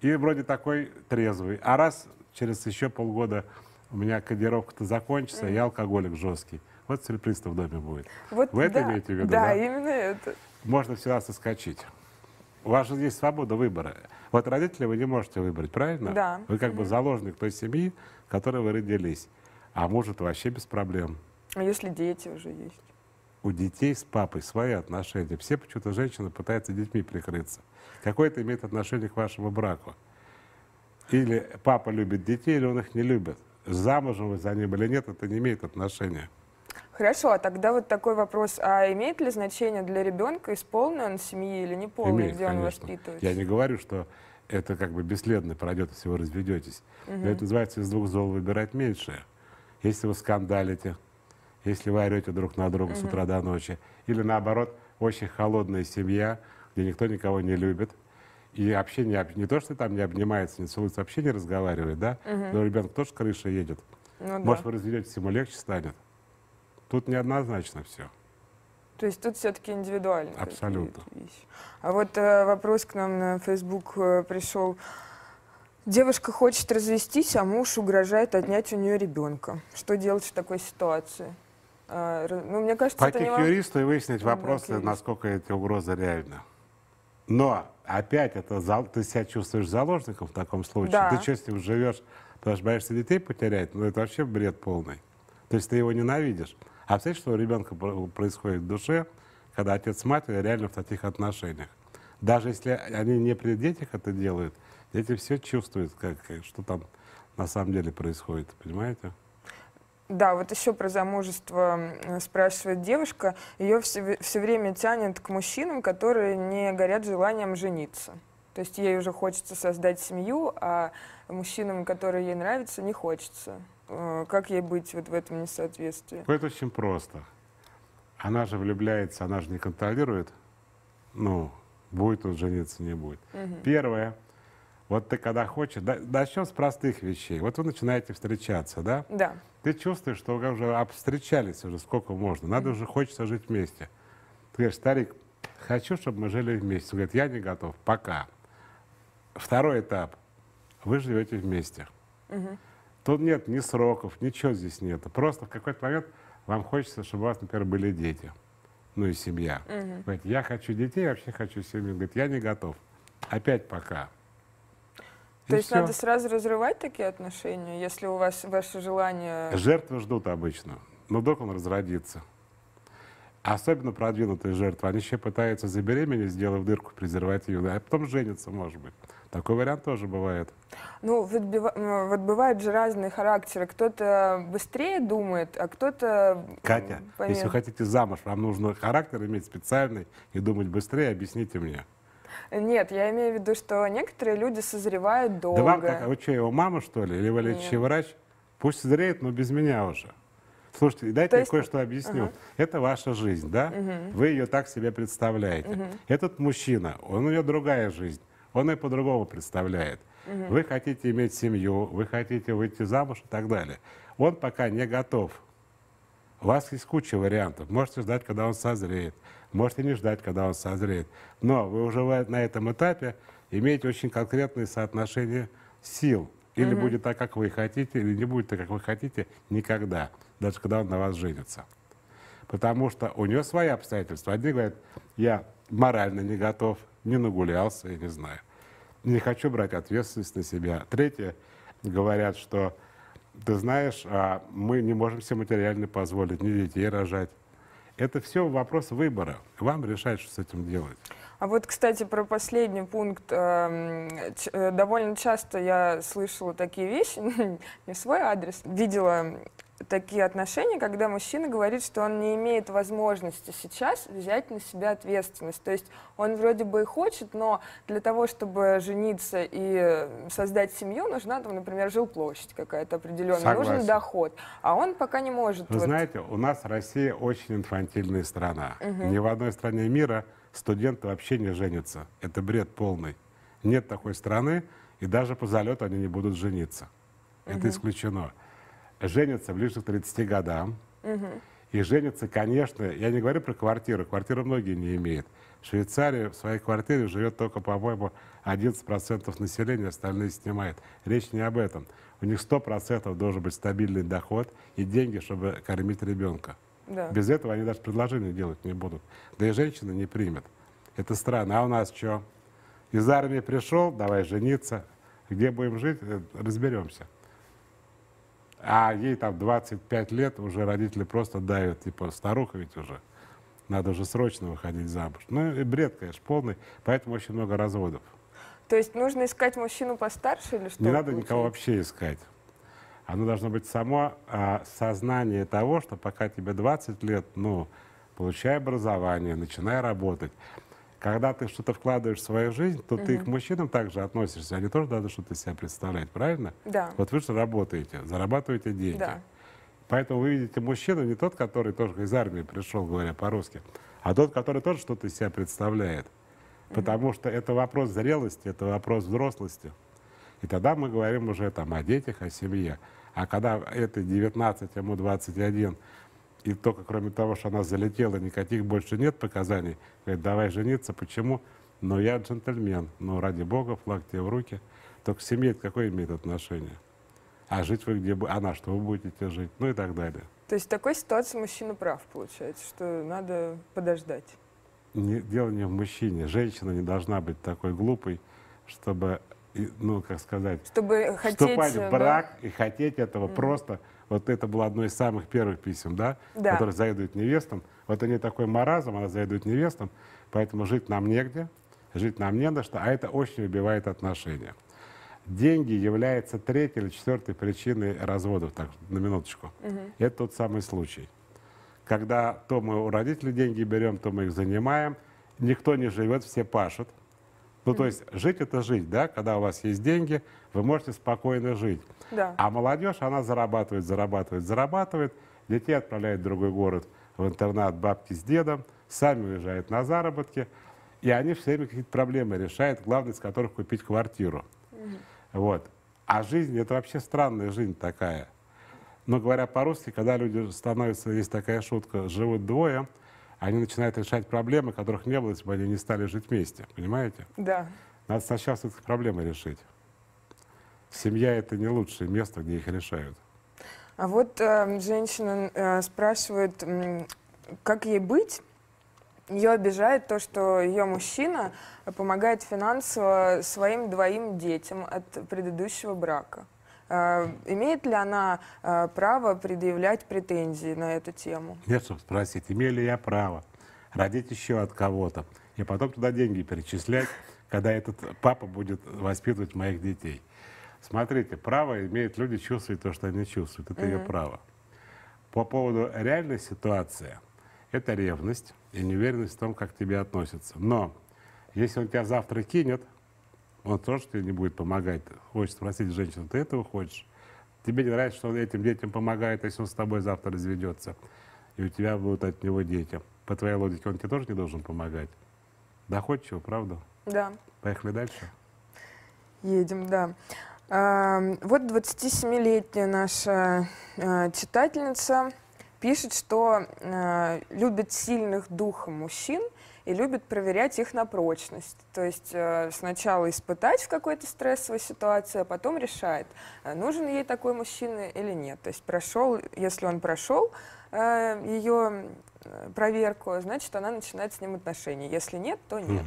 и вроде такой трезвый. А раз через еще полгода у меня кодировка-то закончится, я алкоголик жесткий. Вот сюрприз-то в доме будет. Вот, Вы это да, имеете в виду, Да, да? именно это. Можно всегда соскочить. У вас же есть свобода выбора. Вот родители вы не можете выбрать, правильно? Да. Вы как бы заложник той семьи, в которой вы родились. А может вообще без проблем. А если дети уже есть? У детей с папой свои отношения. Все почему-то женщины пытаются детьми прикрыться. Какое это имеет отношение к вашему браку? Или папа любит детей, или он их не любит. Замужем вы за ним или нет, это не имеет отношения. Хорошо, а тогда вот такой вопрос. А имеет ли значение для ребенка, исполнен он семьи или не полный, Имеет, где он конечно. воспитывается? Я не говорю, что это как бы бесследно пройдет, если вы разведетесь. Но это называется из двух зол выбирать меньшее. Если вы скандалите, если вы орете друг на друга с утра до ночи, или наоборот, очень холодная семья, где никто никого не любит, и вообще не, не то, что там не обнимается, не целуется, вообще не разговаривает, да? Но ребенок тоже крыша едет. Ну да. Может, вы разведетесь, ему легче станет. Тут неоднозначно все. То есть тут все-таки индивидуально. Абсолютно. А вот э, вопрос к нам на Facebook э, пришел. Девушка хочет развестись, а муж угрожает отнять у нее ребенка. Что делать в такой ситуации? А, ну, мне кажется, это Пойти не к юристу и выяснить Ну вопросы, насколько эти угрозы реальны. Но опять это зал- ты себя чувствуешь заложником в таком случае. Да. Ты что с ним живешь, потому что боишься детей потерять? Ну это вообще бред полный. То есть ты его ненавидишь. А представляешь, что у ребенка про- происходит в душе, когда отец с матерью реально в таких отношениях. Даже если они не при детях это делают, дети все чувствуют, как, что там на самом деле происходит, понимаете? Да, вот еще про замужество спрашивает девушка. Ее все, все время тянет к мужчинам, которые не горят желанием жениться. То есть ей уже хочется создать семью, а мужчинам, которые ей нравятся, не хочется. Э, Как ей быть вот в этом несоответствии? Это очень просто. Она же влюбляется, она же не контролирует, ну, будет он жениться, не будет. Первое, вот ты когда хочешь, да- начнем с простых вещей. Вот вы начинаете встречаться, да? Да. Ты чувствуешь, что вы уже встречались уже сколько можно, надо уже хочется жить вместе. Ты говоришь, старик, хочу, чтобы мы жили вместе. Он говорит, я не готов, пока. Второй этап. Вы живете вместе. Тут нет ни сроков, ничего здесь нет. Просто в какой-то момент вам хочется, чтобы у вас, например, были дети. Ну и семья. Говорит, я хочу детей, вообще хочу семью. Говорит, я не готов. Опять пока. То И есть всё. надо сразу разрывать такие отношения, если у вас ваше желание... Жертвы ждут обычно, но вдруг он разродится. особенно продвинутые жертвы, они еще пытаются забеременеть, сделав дырку в презервативе, а потом женятся, может быть. Такой вариант тоже бывает. Ну, вот, бива- вот бывают же разные характеры. Кто-то быстрее думает, а кто-то... Катя, помимо- если вы хотите замуж, вам нужно характер иметь специальный и думать быстрее, объясните мне. Нет, я имею в виду, что некоторые люди созревают долго. Да вам как, вы что, его мама, что ли, или вы лечащий врач? Пусть зреет, но без меня уже. Слушайте, дайте То я есть- кое-что объясню. Ага. Это ваша жизнь, да? Вы ее так себе представляете. Этот мужчина, он у него другая жизнь. Он ее по-другому представляет. Вы хотите иметь семью, вы хотите выйти замуж и так далее. Он пока не готов. У вас есть куча вариантов. Можете ждать, когда он созреет. Можете не ждать, когда он созреет. Но вы уже в- на этом этапе имеете очень конкретные соотношения сил. Или будет так, как вы хотите, или не будет так, как вы хотите, никогда. Даже когда он на вас женится. Потому что у него свои обстоятельства. Одни говорят, я морально не готов, не нагулялся, я не знаю. Не хочу брать ответственность на себя. Третьи говорят, что ты знаешь, а, мы не можем себе материально позволить ни детей рожать. Это все вопрос выбора. Вам решать, что с этим делать. А вот, кстати, про последний пункт. эм, э, Довольно часто я слышала такие вещи, не в свой адрес, видела такие отношения, когда мужчина говорит, что он не имеет возможности сейчас взять на себя ответственность. То есть он вроде бы и хочет, но для того, чтобы жениться и создать семью, нужна, там, например, жилплощадь какая-то определенная, нужен Согласен. доход. А он пока не может. Вы вот- знаете, у нас Россия очень инфантильная страна. Ни в одной стране мира студенты вообще не женятся. Это бред полный. Нет такой страны, и даже по залету они не будут жениться. Это исключено. Женятся ближе к 30 годам. И женятся, конечно, я не говорю про квартиру, квартиру многие не имеют. В Швейцарии в своей квартире живет только, по-моему, 11% населения, остальные снимают. Речь не об этом. У них 100% должен быть стабильный доход и деньги, чтобы кормить ребенка. Да. Без этого они даже предложения делать не будут. Да и женщина не примет. Это странно. А у нас что? Из армии пришел, давай жениться. Где будем жить, э, разберемся. А ей там 25 лет, уже родители просто давят, типа, старуха ведь уже. Надо уже срочно выходить замуж. Ну, и бред, конечно, полный. Поэтому очень много разводов. То есть нужно искать мужчину постарше или что? Не надо никого получается? вообще искать. Оно должно быть само а, сознание того, что пока тебе 20 лет, ну, получай образование, начинай работать. Когда ты что-то вкладываешь в свою жизнь, то ты к мужчинам также относишься. Они тоже надо что-то себя представлять, правильно? Да. Вот вы же работаете, зарабатываете деньги. Да. Поэтому вы видите мужчину не тот, который тоже из армии пришел, говоря по-русски, а тот, который тоже что-то из себя представляет. Потому что это вопрос зрелости, это вопрос взрослости. И тогда мы говорим уже там о детях, о семье. А когда это 19, ему 21, и только кроме того, что она залетела, никаких больше нет показаний, говорит, давай жениться, почему? Но я джентльмен, ну ради бога, флаг тебе в руки. Только к семье это какое имеет отношение? А жить вы где? бу- А на что вы будете жить? Ну и так далее. То есть в такой ситуации мужчина прав, получается, что надо подождать. Не, дело не в мужчине. Женщина не должна быть такой глупой, чтобы, ну, как сказать, Чтобы хотеть... вступать э, в брак и хотеть этого просто. Вот это было одно из самых первых писем, да, Да. которые завидуют невестам. Вот они такой маразм, она завидует невестам, поэтому жить нам негде, жить нам не на что, а это очень убивает отношения. Деньги являются третьей или четвертой причиной разводов, так, на минуточку. Это тот самый случай. Когда то мы у родителей деньги берем, то мы их занимаем, никто не живет, все пашут. Ну, то есть жить это жить, да, когда у вас есть деньги, вы можете спокойно жить. Да. А молодежь, она зарабатывает, зарабатывает, зарабатывает, детей отправляет в другой город, в интернат бабки с дедом, сами уезжают на заработки, и они все время какие-то проблемы решают, главное из которых купить квартиру. Вот. А жизнь, это вообще странная жизнь такая. Но говоря по-русски, когда люди становятся, есть такая шутка, живут двое, они начинают решать проблемы, которых не было, если бы они не стали жить вместе. Понимаете? Да. Надо сначала эти проблемы решить. Семья это не лучшее место, где их решают. А вот э, женщина э, спрашивает, как ей быть. Ее обижает то, что ее мужчина помогает финансово своим двоим детям от предыдущего брака. Э, имеет ли она э, право предъявлять претензии на эту тему? Нет, чтобы спросить, имею ли я право родить еще от кого-то, и потом туда деньги перечислять, когда этот папа будет воспитывать моих детей. Смотрите, право имеют люди чувствовать то, что они чувствуют. Это mm-hmm. ее право. По поводу реальной ситуации, это ревность и неуверенность в том, как к тебе относятся. Но если он тебя завтра кинет, он тоже тебе не будет помогать. Хочет спросить женщину, ты этого хочешь? Тебе не нравится, что он этим детям помогает, если он с тобой завтра разведется, и у тебя будут от него дети. По твоей логике, он тебе тоже не должен помогать. Доходчиво, правда? Да. Поехали дальше. Едем, да. Вот 27-летняя наша а, читательница пишет, что а, любит сильных духом мужчин – и любит проверять их на прочность. То есть э, сначала испытать в какой-то стрессовой ситуации, а потом решает, э, нужен ей такой мужчина или нет. То есть прошел, если он прошел э, ее проверку, значит, она начинает с ним отношения. Если нет, то нет.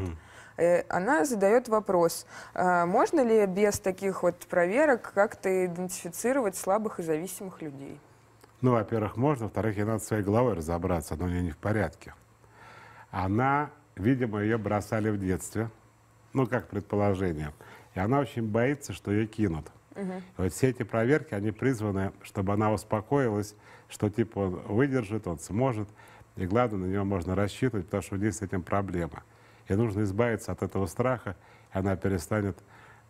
Она задает вопрос, можно ли без таких вот проверок как-то идентифицировать слабых и зависимых людей? Ну, во-первых, можно, во-вторых, ей надо своей головой разобраться, но у нее не в порядке. Она, видимо, ее бросали в детстве, ну, как предположение. И она очень боится, что ее кинут. Угу. вот все эти проверки, они призваны, чтобы она успокоилась, что типа он выдержит, он сможет. И главное, на него можно рассчитывать, потому что у нее с этим проблема. И нужно избавиться от этого страха, и она перестанет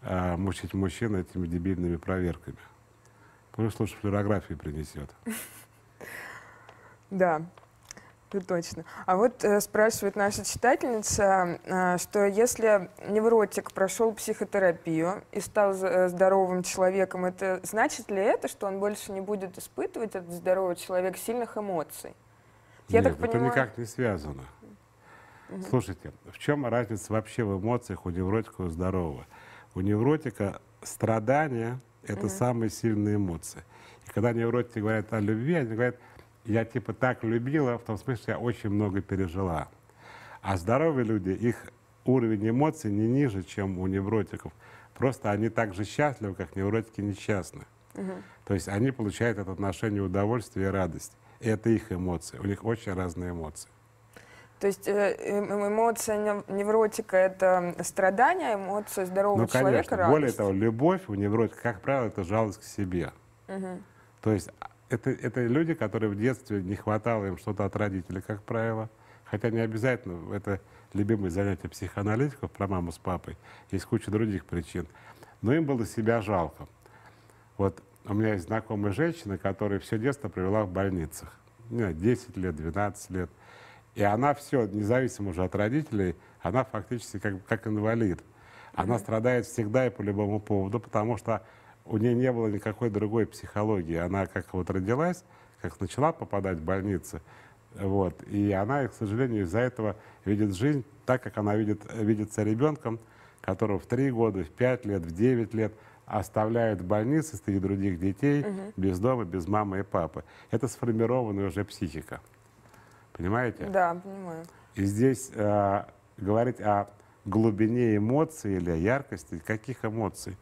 э, мучить мужчин этими дебильными проверками. Пусть лучше флюорографию принесет. Да. Это точно. А вот э, спрашивает наша читательница, э, что если невротик прошел психотерапию и стал э, здоровым человеком, это значит ли это, что он больше не будет испытывать этот здоровый человек сильных эмоций? Я Нет, так понимаю... это никак не связано. Угу. Слушайте, в чем разница вообще в эмоциях у невротика и у здорового? У невротика страдания – это угу. самые сильные эмоции. И когда невротики говорят о любви, они говорят – я типа так любила, в том смысле, я очень много пережила. А здоровые люди, их уровень эмоций не ниже, чем у невротиков. Просто они так же счастливы, как невротики несчастны. Угу. То есть они получают от отношения удовольствие и радость. И это их эмоции. У них очень разные эмоции. То есть э, эмоция невротика – это страдание, а эмоция здорового ну, конечно. человека – радость. Более того, любовь у невротика, как правило, это жалость к себе. Угу. То есть это, это люди, которые в детстве не хватало им что-то от родителей, как правило. Хотя не обязательно, это любимое занятие психоаналитиков про маму с папой. Есть куча других причин. Но им было себя жалко. Вот у меня есть знакомая женщина, которая все детство провела в больницах. Меня 10 лет, 12 лет. И она все, независимо уже от родителей, она фактически как, как инвалид. Она страдает всегда и по любому поводу, потому что у нее не было никакой другой психологии. Она как вот родилась, как начала попадать в больницы, вот, и она, к сожалению, из-за этого видит жизнь так, как она видит, видится ребенком, которого в 3 года, в 5 лет, в 9 лет оставляют в больнице среди других детей, угу. без дома, без мамы и папы. Это сформированная уже психика. Понимаете? Да, понимаю. И здесь э, говорить о глубине эмоций или о яркости, каких эмоций?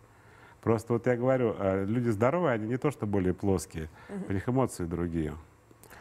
Просто вот я говорю, э, люди здоровые, они не то что более плоские, у них эмоции другие.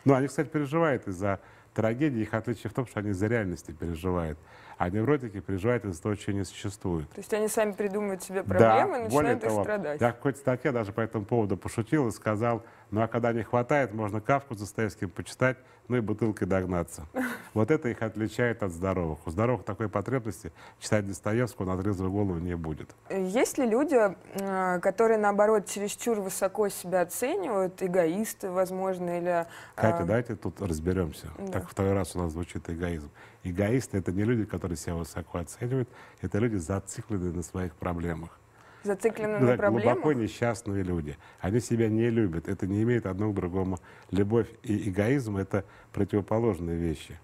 Ну, они, кстати, переживают из-за трагедии, их отличие в том, что они из-за реальности переживают. А невротики переживают из-за того, что не существует. То есть они сами придумывают себе проблемы да, и начинают их того, страдать. Я в какой-то статье даже по этому поводу пошутил и сказал, ну а когда не хватает, можно Кавку за Достоевским почитать, ну и бутылкой догнаться. Вот это их отличает от здоровых. У здоровых такой потребности читать Достоевского на отрезанную голову не будет. Есть ли люди, э, которые, наоборот, чересчур высоко себя оценивают, эгоисты, возможно, или... Катя, а... давайте тут разберемся. Да. Так второй раз у нас звучит эгоизм. Эгоисты — это не люди, которые себя высоко оценивают, это люди, зацикленные на своих проблемах зациклены на проблемах? Глубоко несчастные люди. Они себя не любят. Это не имеет одно к другому. Любовь и эгоизм — это противоположные вещи.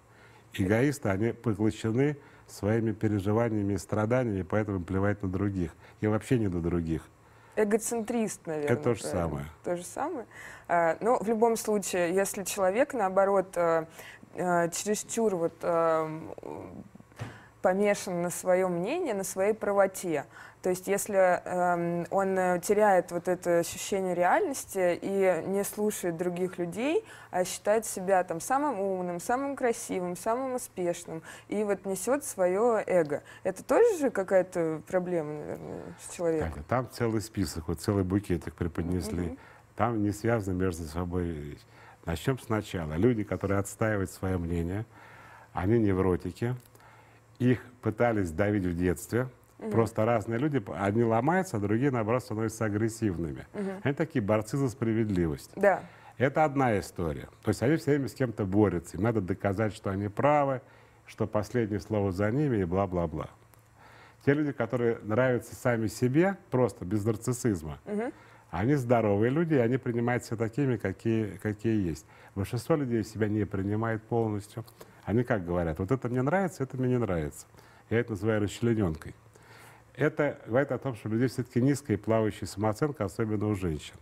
Эгоисты, они поглощены своими переживаниями и страданиями, поэтому плевать на других. И вообще не на других. Эгоцентрист, наверное. Это то же правильно. самое. То же самое. А, но в любом случае, если человек, наоборот, а, чересчур вот помешан на своем мнении, на своей правоте. То есть если эм, он э, теряет вот это ощущение реальности и не слушает других людей, а считает себя там самым умным, самым красивым, самым успешным, и вот несет свое эго. Это тоже же какая-то проблема, наверное, с человеком? Катя, там целый список, вот целый букет их преподнесли. Mm-hmm. Там не связаны между собой Начнем сначала. Люди, которые отстаивают свое мнение, они невротики, их пытались давить в детстве, Угу. Просто разные люди, одни ломаются, а другие, наоборот, становятся агрессивными. Угу. Они такие борцы за справедливость. Да. Это одна история. То есть они все время с кем-то борются. Им надо доказать, что они правы, что последнее слово за ними и бла-бла-бла. Те люди, которые нравятся сами себе, просто без нарциссизма, угу. Они здоровые люди, и они принимают себя такими, какие, какие есть. Большинство людей себя не принимает полностью. Они как говорят, вот это мне нравится, это мне не нравится. Я это называю расчлененкой это говорит о том, что у людей все-таки низкая и плавающая самооценка, особенно у женщин.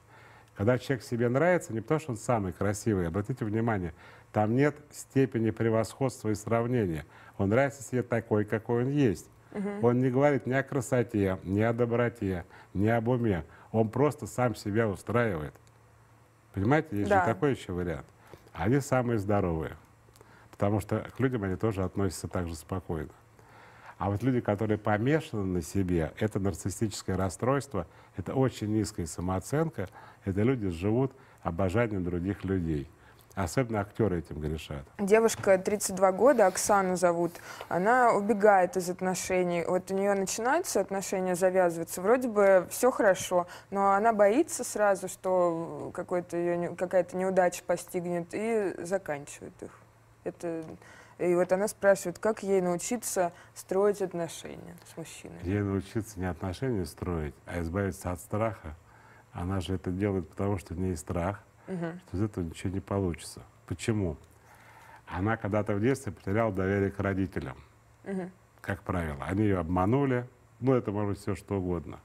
Когда человек себе нравится, не потому что он самый красивый, обратите внимание, там нет степени превосходства и сравнения. Он нравится себе такой, какой он есть. Угу. Он не говорит ни о красоте, ни о доброте, ни об уме. Он просто сам себя устраивает. Понимаете, есть да. же такой еще вариант. Они самые здоровые, потому что к людям они тоже относятся так же спокойно. А вот люди, которые помешаны на себе, это нарциссическое расстройство, это очень низкая самооценка, это люди живут обожанием других людей. Особенно актеры этим грешат. Девушка 32 года, Оксану зовут, она убегает из отношений. Вот у нее начинаются отношения завязываться, вроде бы все хорошо, но она боится сразу, что какая-то неудача постигнет и заканчивает их. Это и вот она спрашивает, как ей научиться строить отношения с мужчиной. Ей научиться не отношения строить, а избавиться от страха. Она же это делает потому, что нее есть страх, угу. что из этого ничего не получится. Почему? Она когда-то в детстве потеряла доверие к родителям, угу. как правило. Они ее обманули, ну это может быть все что угодно.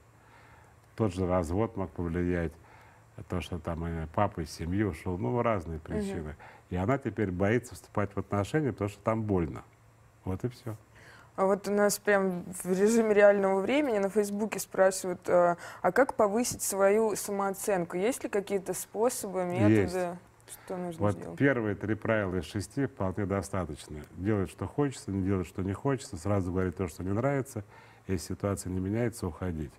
Тот же развод мог повлиять, то, что там папа из семьи ушел, ну разные причины. Угу. И она теперь боится вступать в отношения, потому что там больно. Вот и все. А вот у нас прям в режиме реального времени на Фейсбуке спрашивают, а, а как повысить свою самооценку? Есть ли какие-то способы, методы? Есть. Что нужно вот сделать? первые три правила из шести вполне достаточно. Делать, что хочется, не делать, что не хочется, сразу говорить то, что не нравится. Если ситуация не меняется, уходить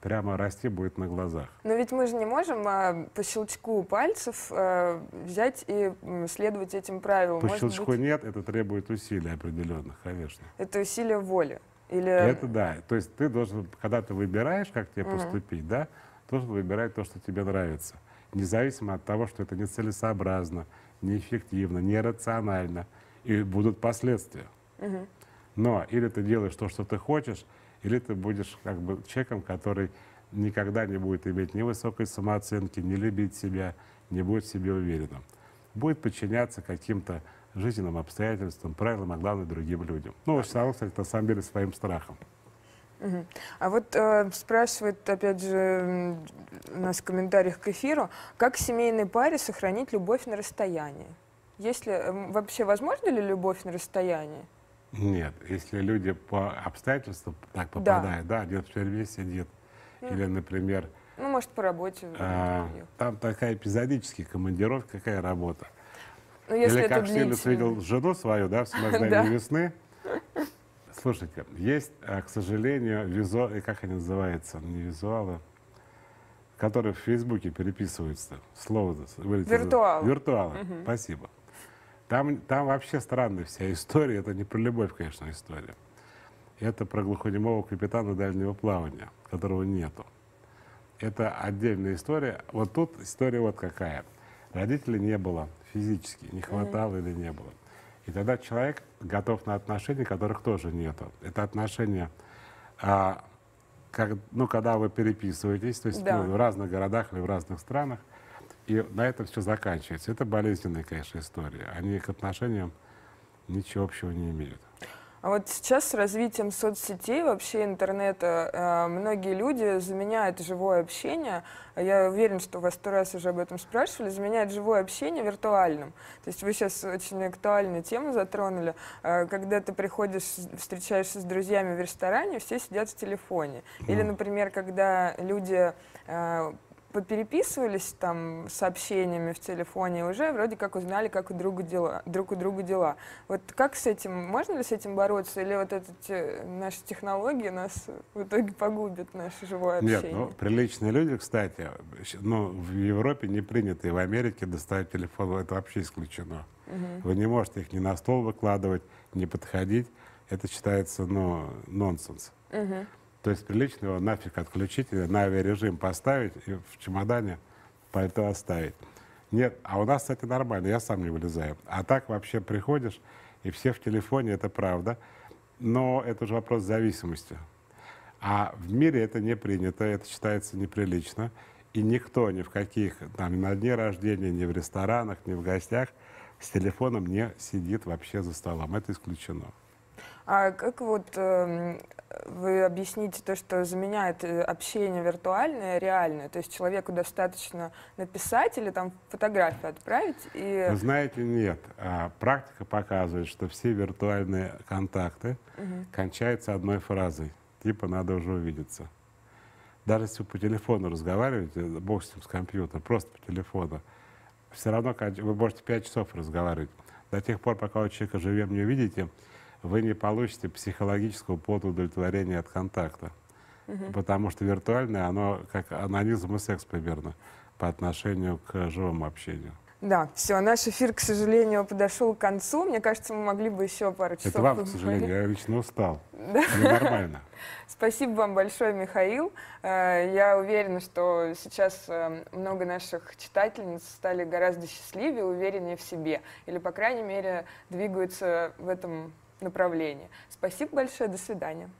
прямо расти будет на глазах. Но ведь мы же не можем а, по щелчку пальцев а, взять и следовать этим правилам. По Может щелчку быть... нет, это требует усилий определенных, конечно. Это усилие воли? Или... Это да. То есть ты должен, когда ты выбираешь, как тебе угу. поступить, да, должен выбирать то, что тебе нравится. Независимо от того, что это нецелесообразно, неэффективно, нерационально. И будут последствия. Угу. Но или ты делаешь то, что ты хочешь, или ты будешь как бы человеком, который никогда не будет иметь ни высокой самооценки, не любить себя, не будет в себе уверенным. Будет подчиняться каким-то жизненным обстоятельствам, правилам, а главное, другим людям. Ну, основном, кстати, на самом деле, своим страхом. А вот э, спрашивает, опять же, у нас в комментариях к эфиру, как семейной паре сохранить любовь на расстоянии? Есть ли, вообще возможно ли любовь на расстоянии? Нет, если люди по обстоятельствам так попадают, да, да где-то в тюрьме сидит, mm. или, например... Ну, может, по работе. А, там такая эпизодическая командировка, какая работа. Ну, если или как Штирлиц видел жену свою, да, в «Смаздании весны». Слушайте, есть, а, к сожалению, визуал, как они называются, не визуалы, которые в Фейсбуке переписываются. Слово Виртуалы. Виртуалы, угу. спасибо. Там, там вообще странная вся история. Это не про любовь, конечно, история. Это про глухонемого капитана дальнего плавания, которого нету. Это отдельная история. Вот тут история вот какая. Родителей не было физически, не хватало mm-hmm. или не было. И тогда человек готов на отношения, которых тоже нету. Это отношения, а, как, ну, когда вы переписываетесь, то есть да. ну, в разных городах или в разных странах, и на этом все заканчивается. Это болезненная, конечно, история. Они к отношениям ничего общего не имеют. А вот сейчас с развитием соцсетей, вообще интернета, э, многие люди заменяют живое общение, я уверен, что вас сто раз уже об этом спрашивали, заменяют живое общение виртуальным. То есть вы сейчас очень актуальную тему затронули. Э, когда ты приходишь, встречаешься с друзьями в ресторане, все сидят в телефоне. Или, например, когда люди э, попереписывались там сообщениями в телефоне, уже вроде как узнали, как у друга дела, друг у друга дела. Вот как с этим, можно ли с этим бороться, или вот эти наши технологии нас в итоге погубят, наше живое общение? Нет, ну, приличные люди, кстати, ну, в Европе не принято, и в Америке доставать телефон, это вообще исключено. Угу. Вы не можете их ни на стол выкладывать, не подходить. Это считается, ну, нонсенс. Угу. То есть прилично его нафиг отключить, на авиарежим поставить и в чемодане пальто оставить. Нет, а у нас, кстати, нормально, я сам не вылезаю. А так вообще приходишь, и все в телефоне, это правда. Но это уже вопрос зависимости. А в мире это не принято, это считается неприлично. И никто ни в каких, там, ни на дне рождения, ни в ресторанах, ни в гостях с телефоном не сидит вообще за столом. Это исключено. А как вот э, вы объясните то, что заменяет э, общение виртуальное реальное? То есть человеку достаточно написать или там фотографию отправить? И... Вы знаете, нет. А, практика показывает, что все виртуальные контакты угу. кончаются одной фразой. Типа «надо уже увидеться». Даже если вы по телефону разговариваете, бог с ним, с компьютером, просто по телефону, все равно вы можете 5 часов разговаривать. До тех пор, пока вы человека живем не увидите, вы не получите психологического удовлетворения от контакта. Угу. Потому что виртуальное, оно как анонизм и секс примерно по отношению к живому общению. Да, все, наш эфир, к сожалению, подошел к концу. Мне кажется, мы могли бы еще пару часов Это вам, к сожалению, я лично устал. Да. нормально. Спасибо вам большое, Михаил. Э, я уверена, что сейчас э, много наших читательниц стали гораздо счастливее, увереннее в себе. Или, по крайней мере, двигаются в этом направлении. Спасибо большое, до свидания.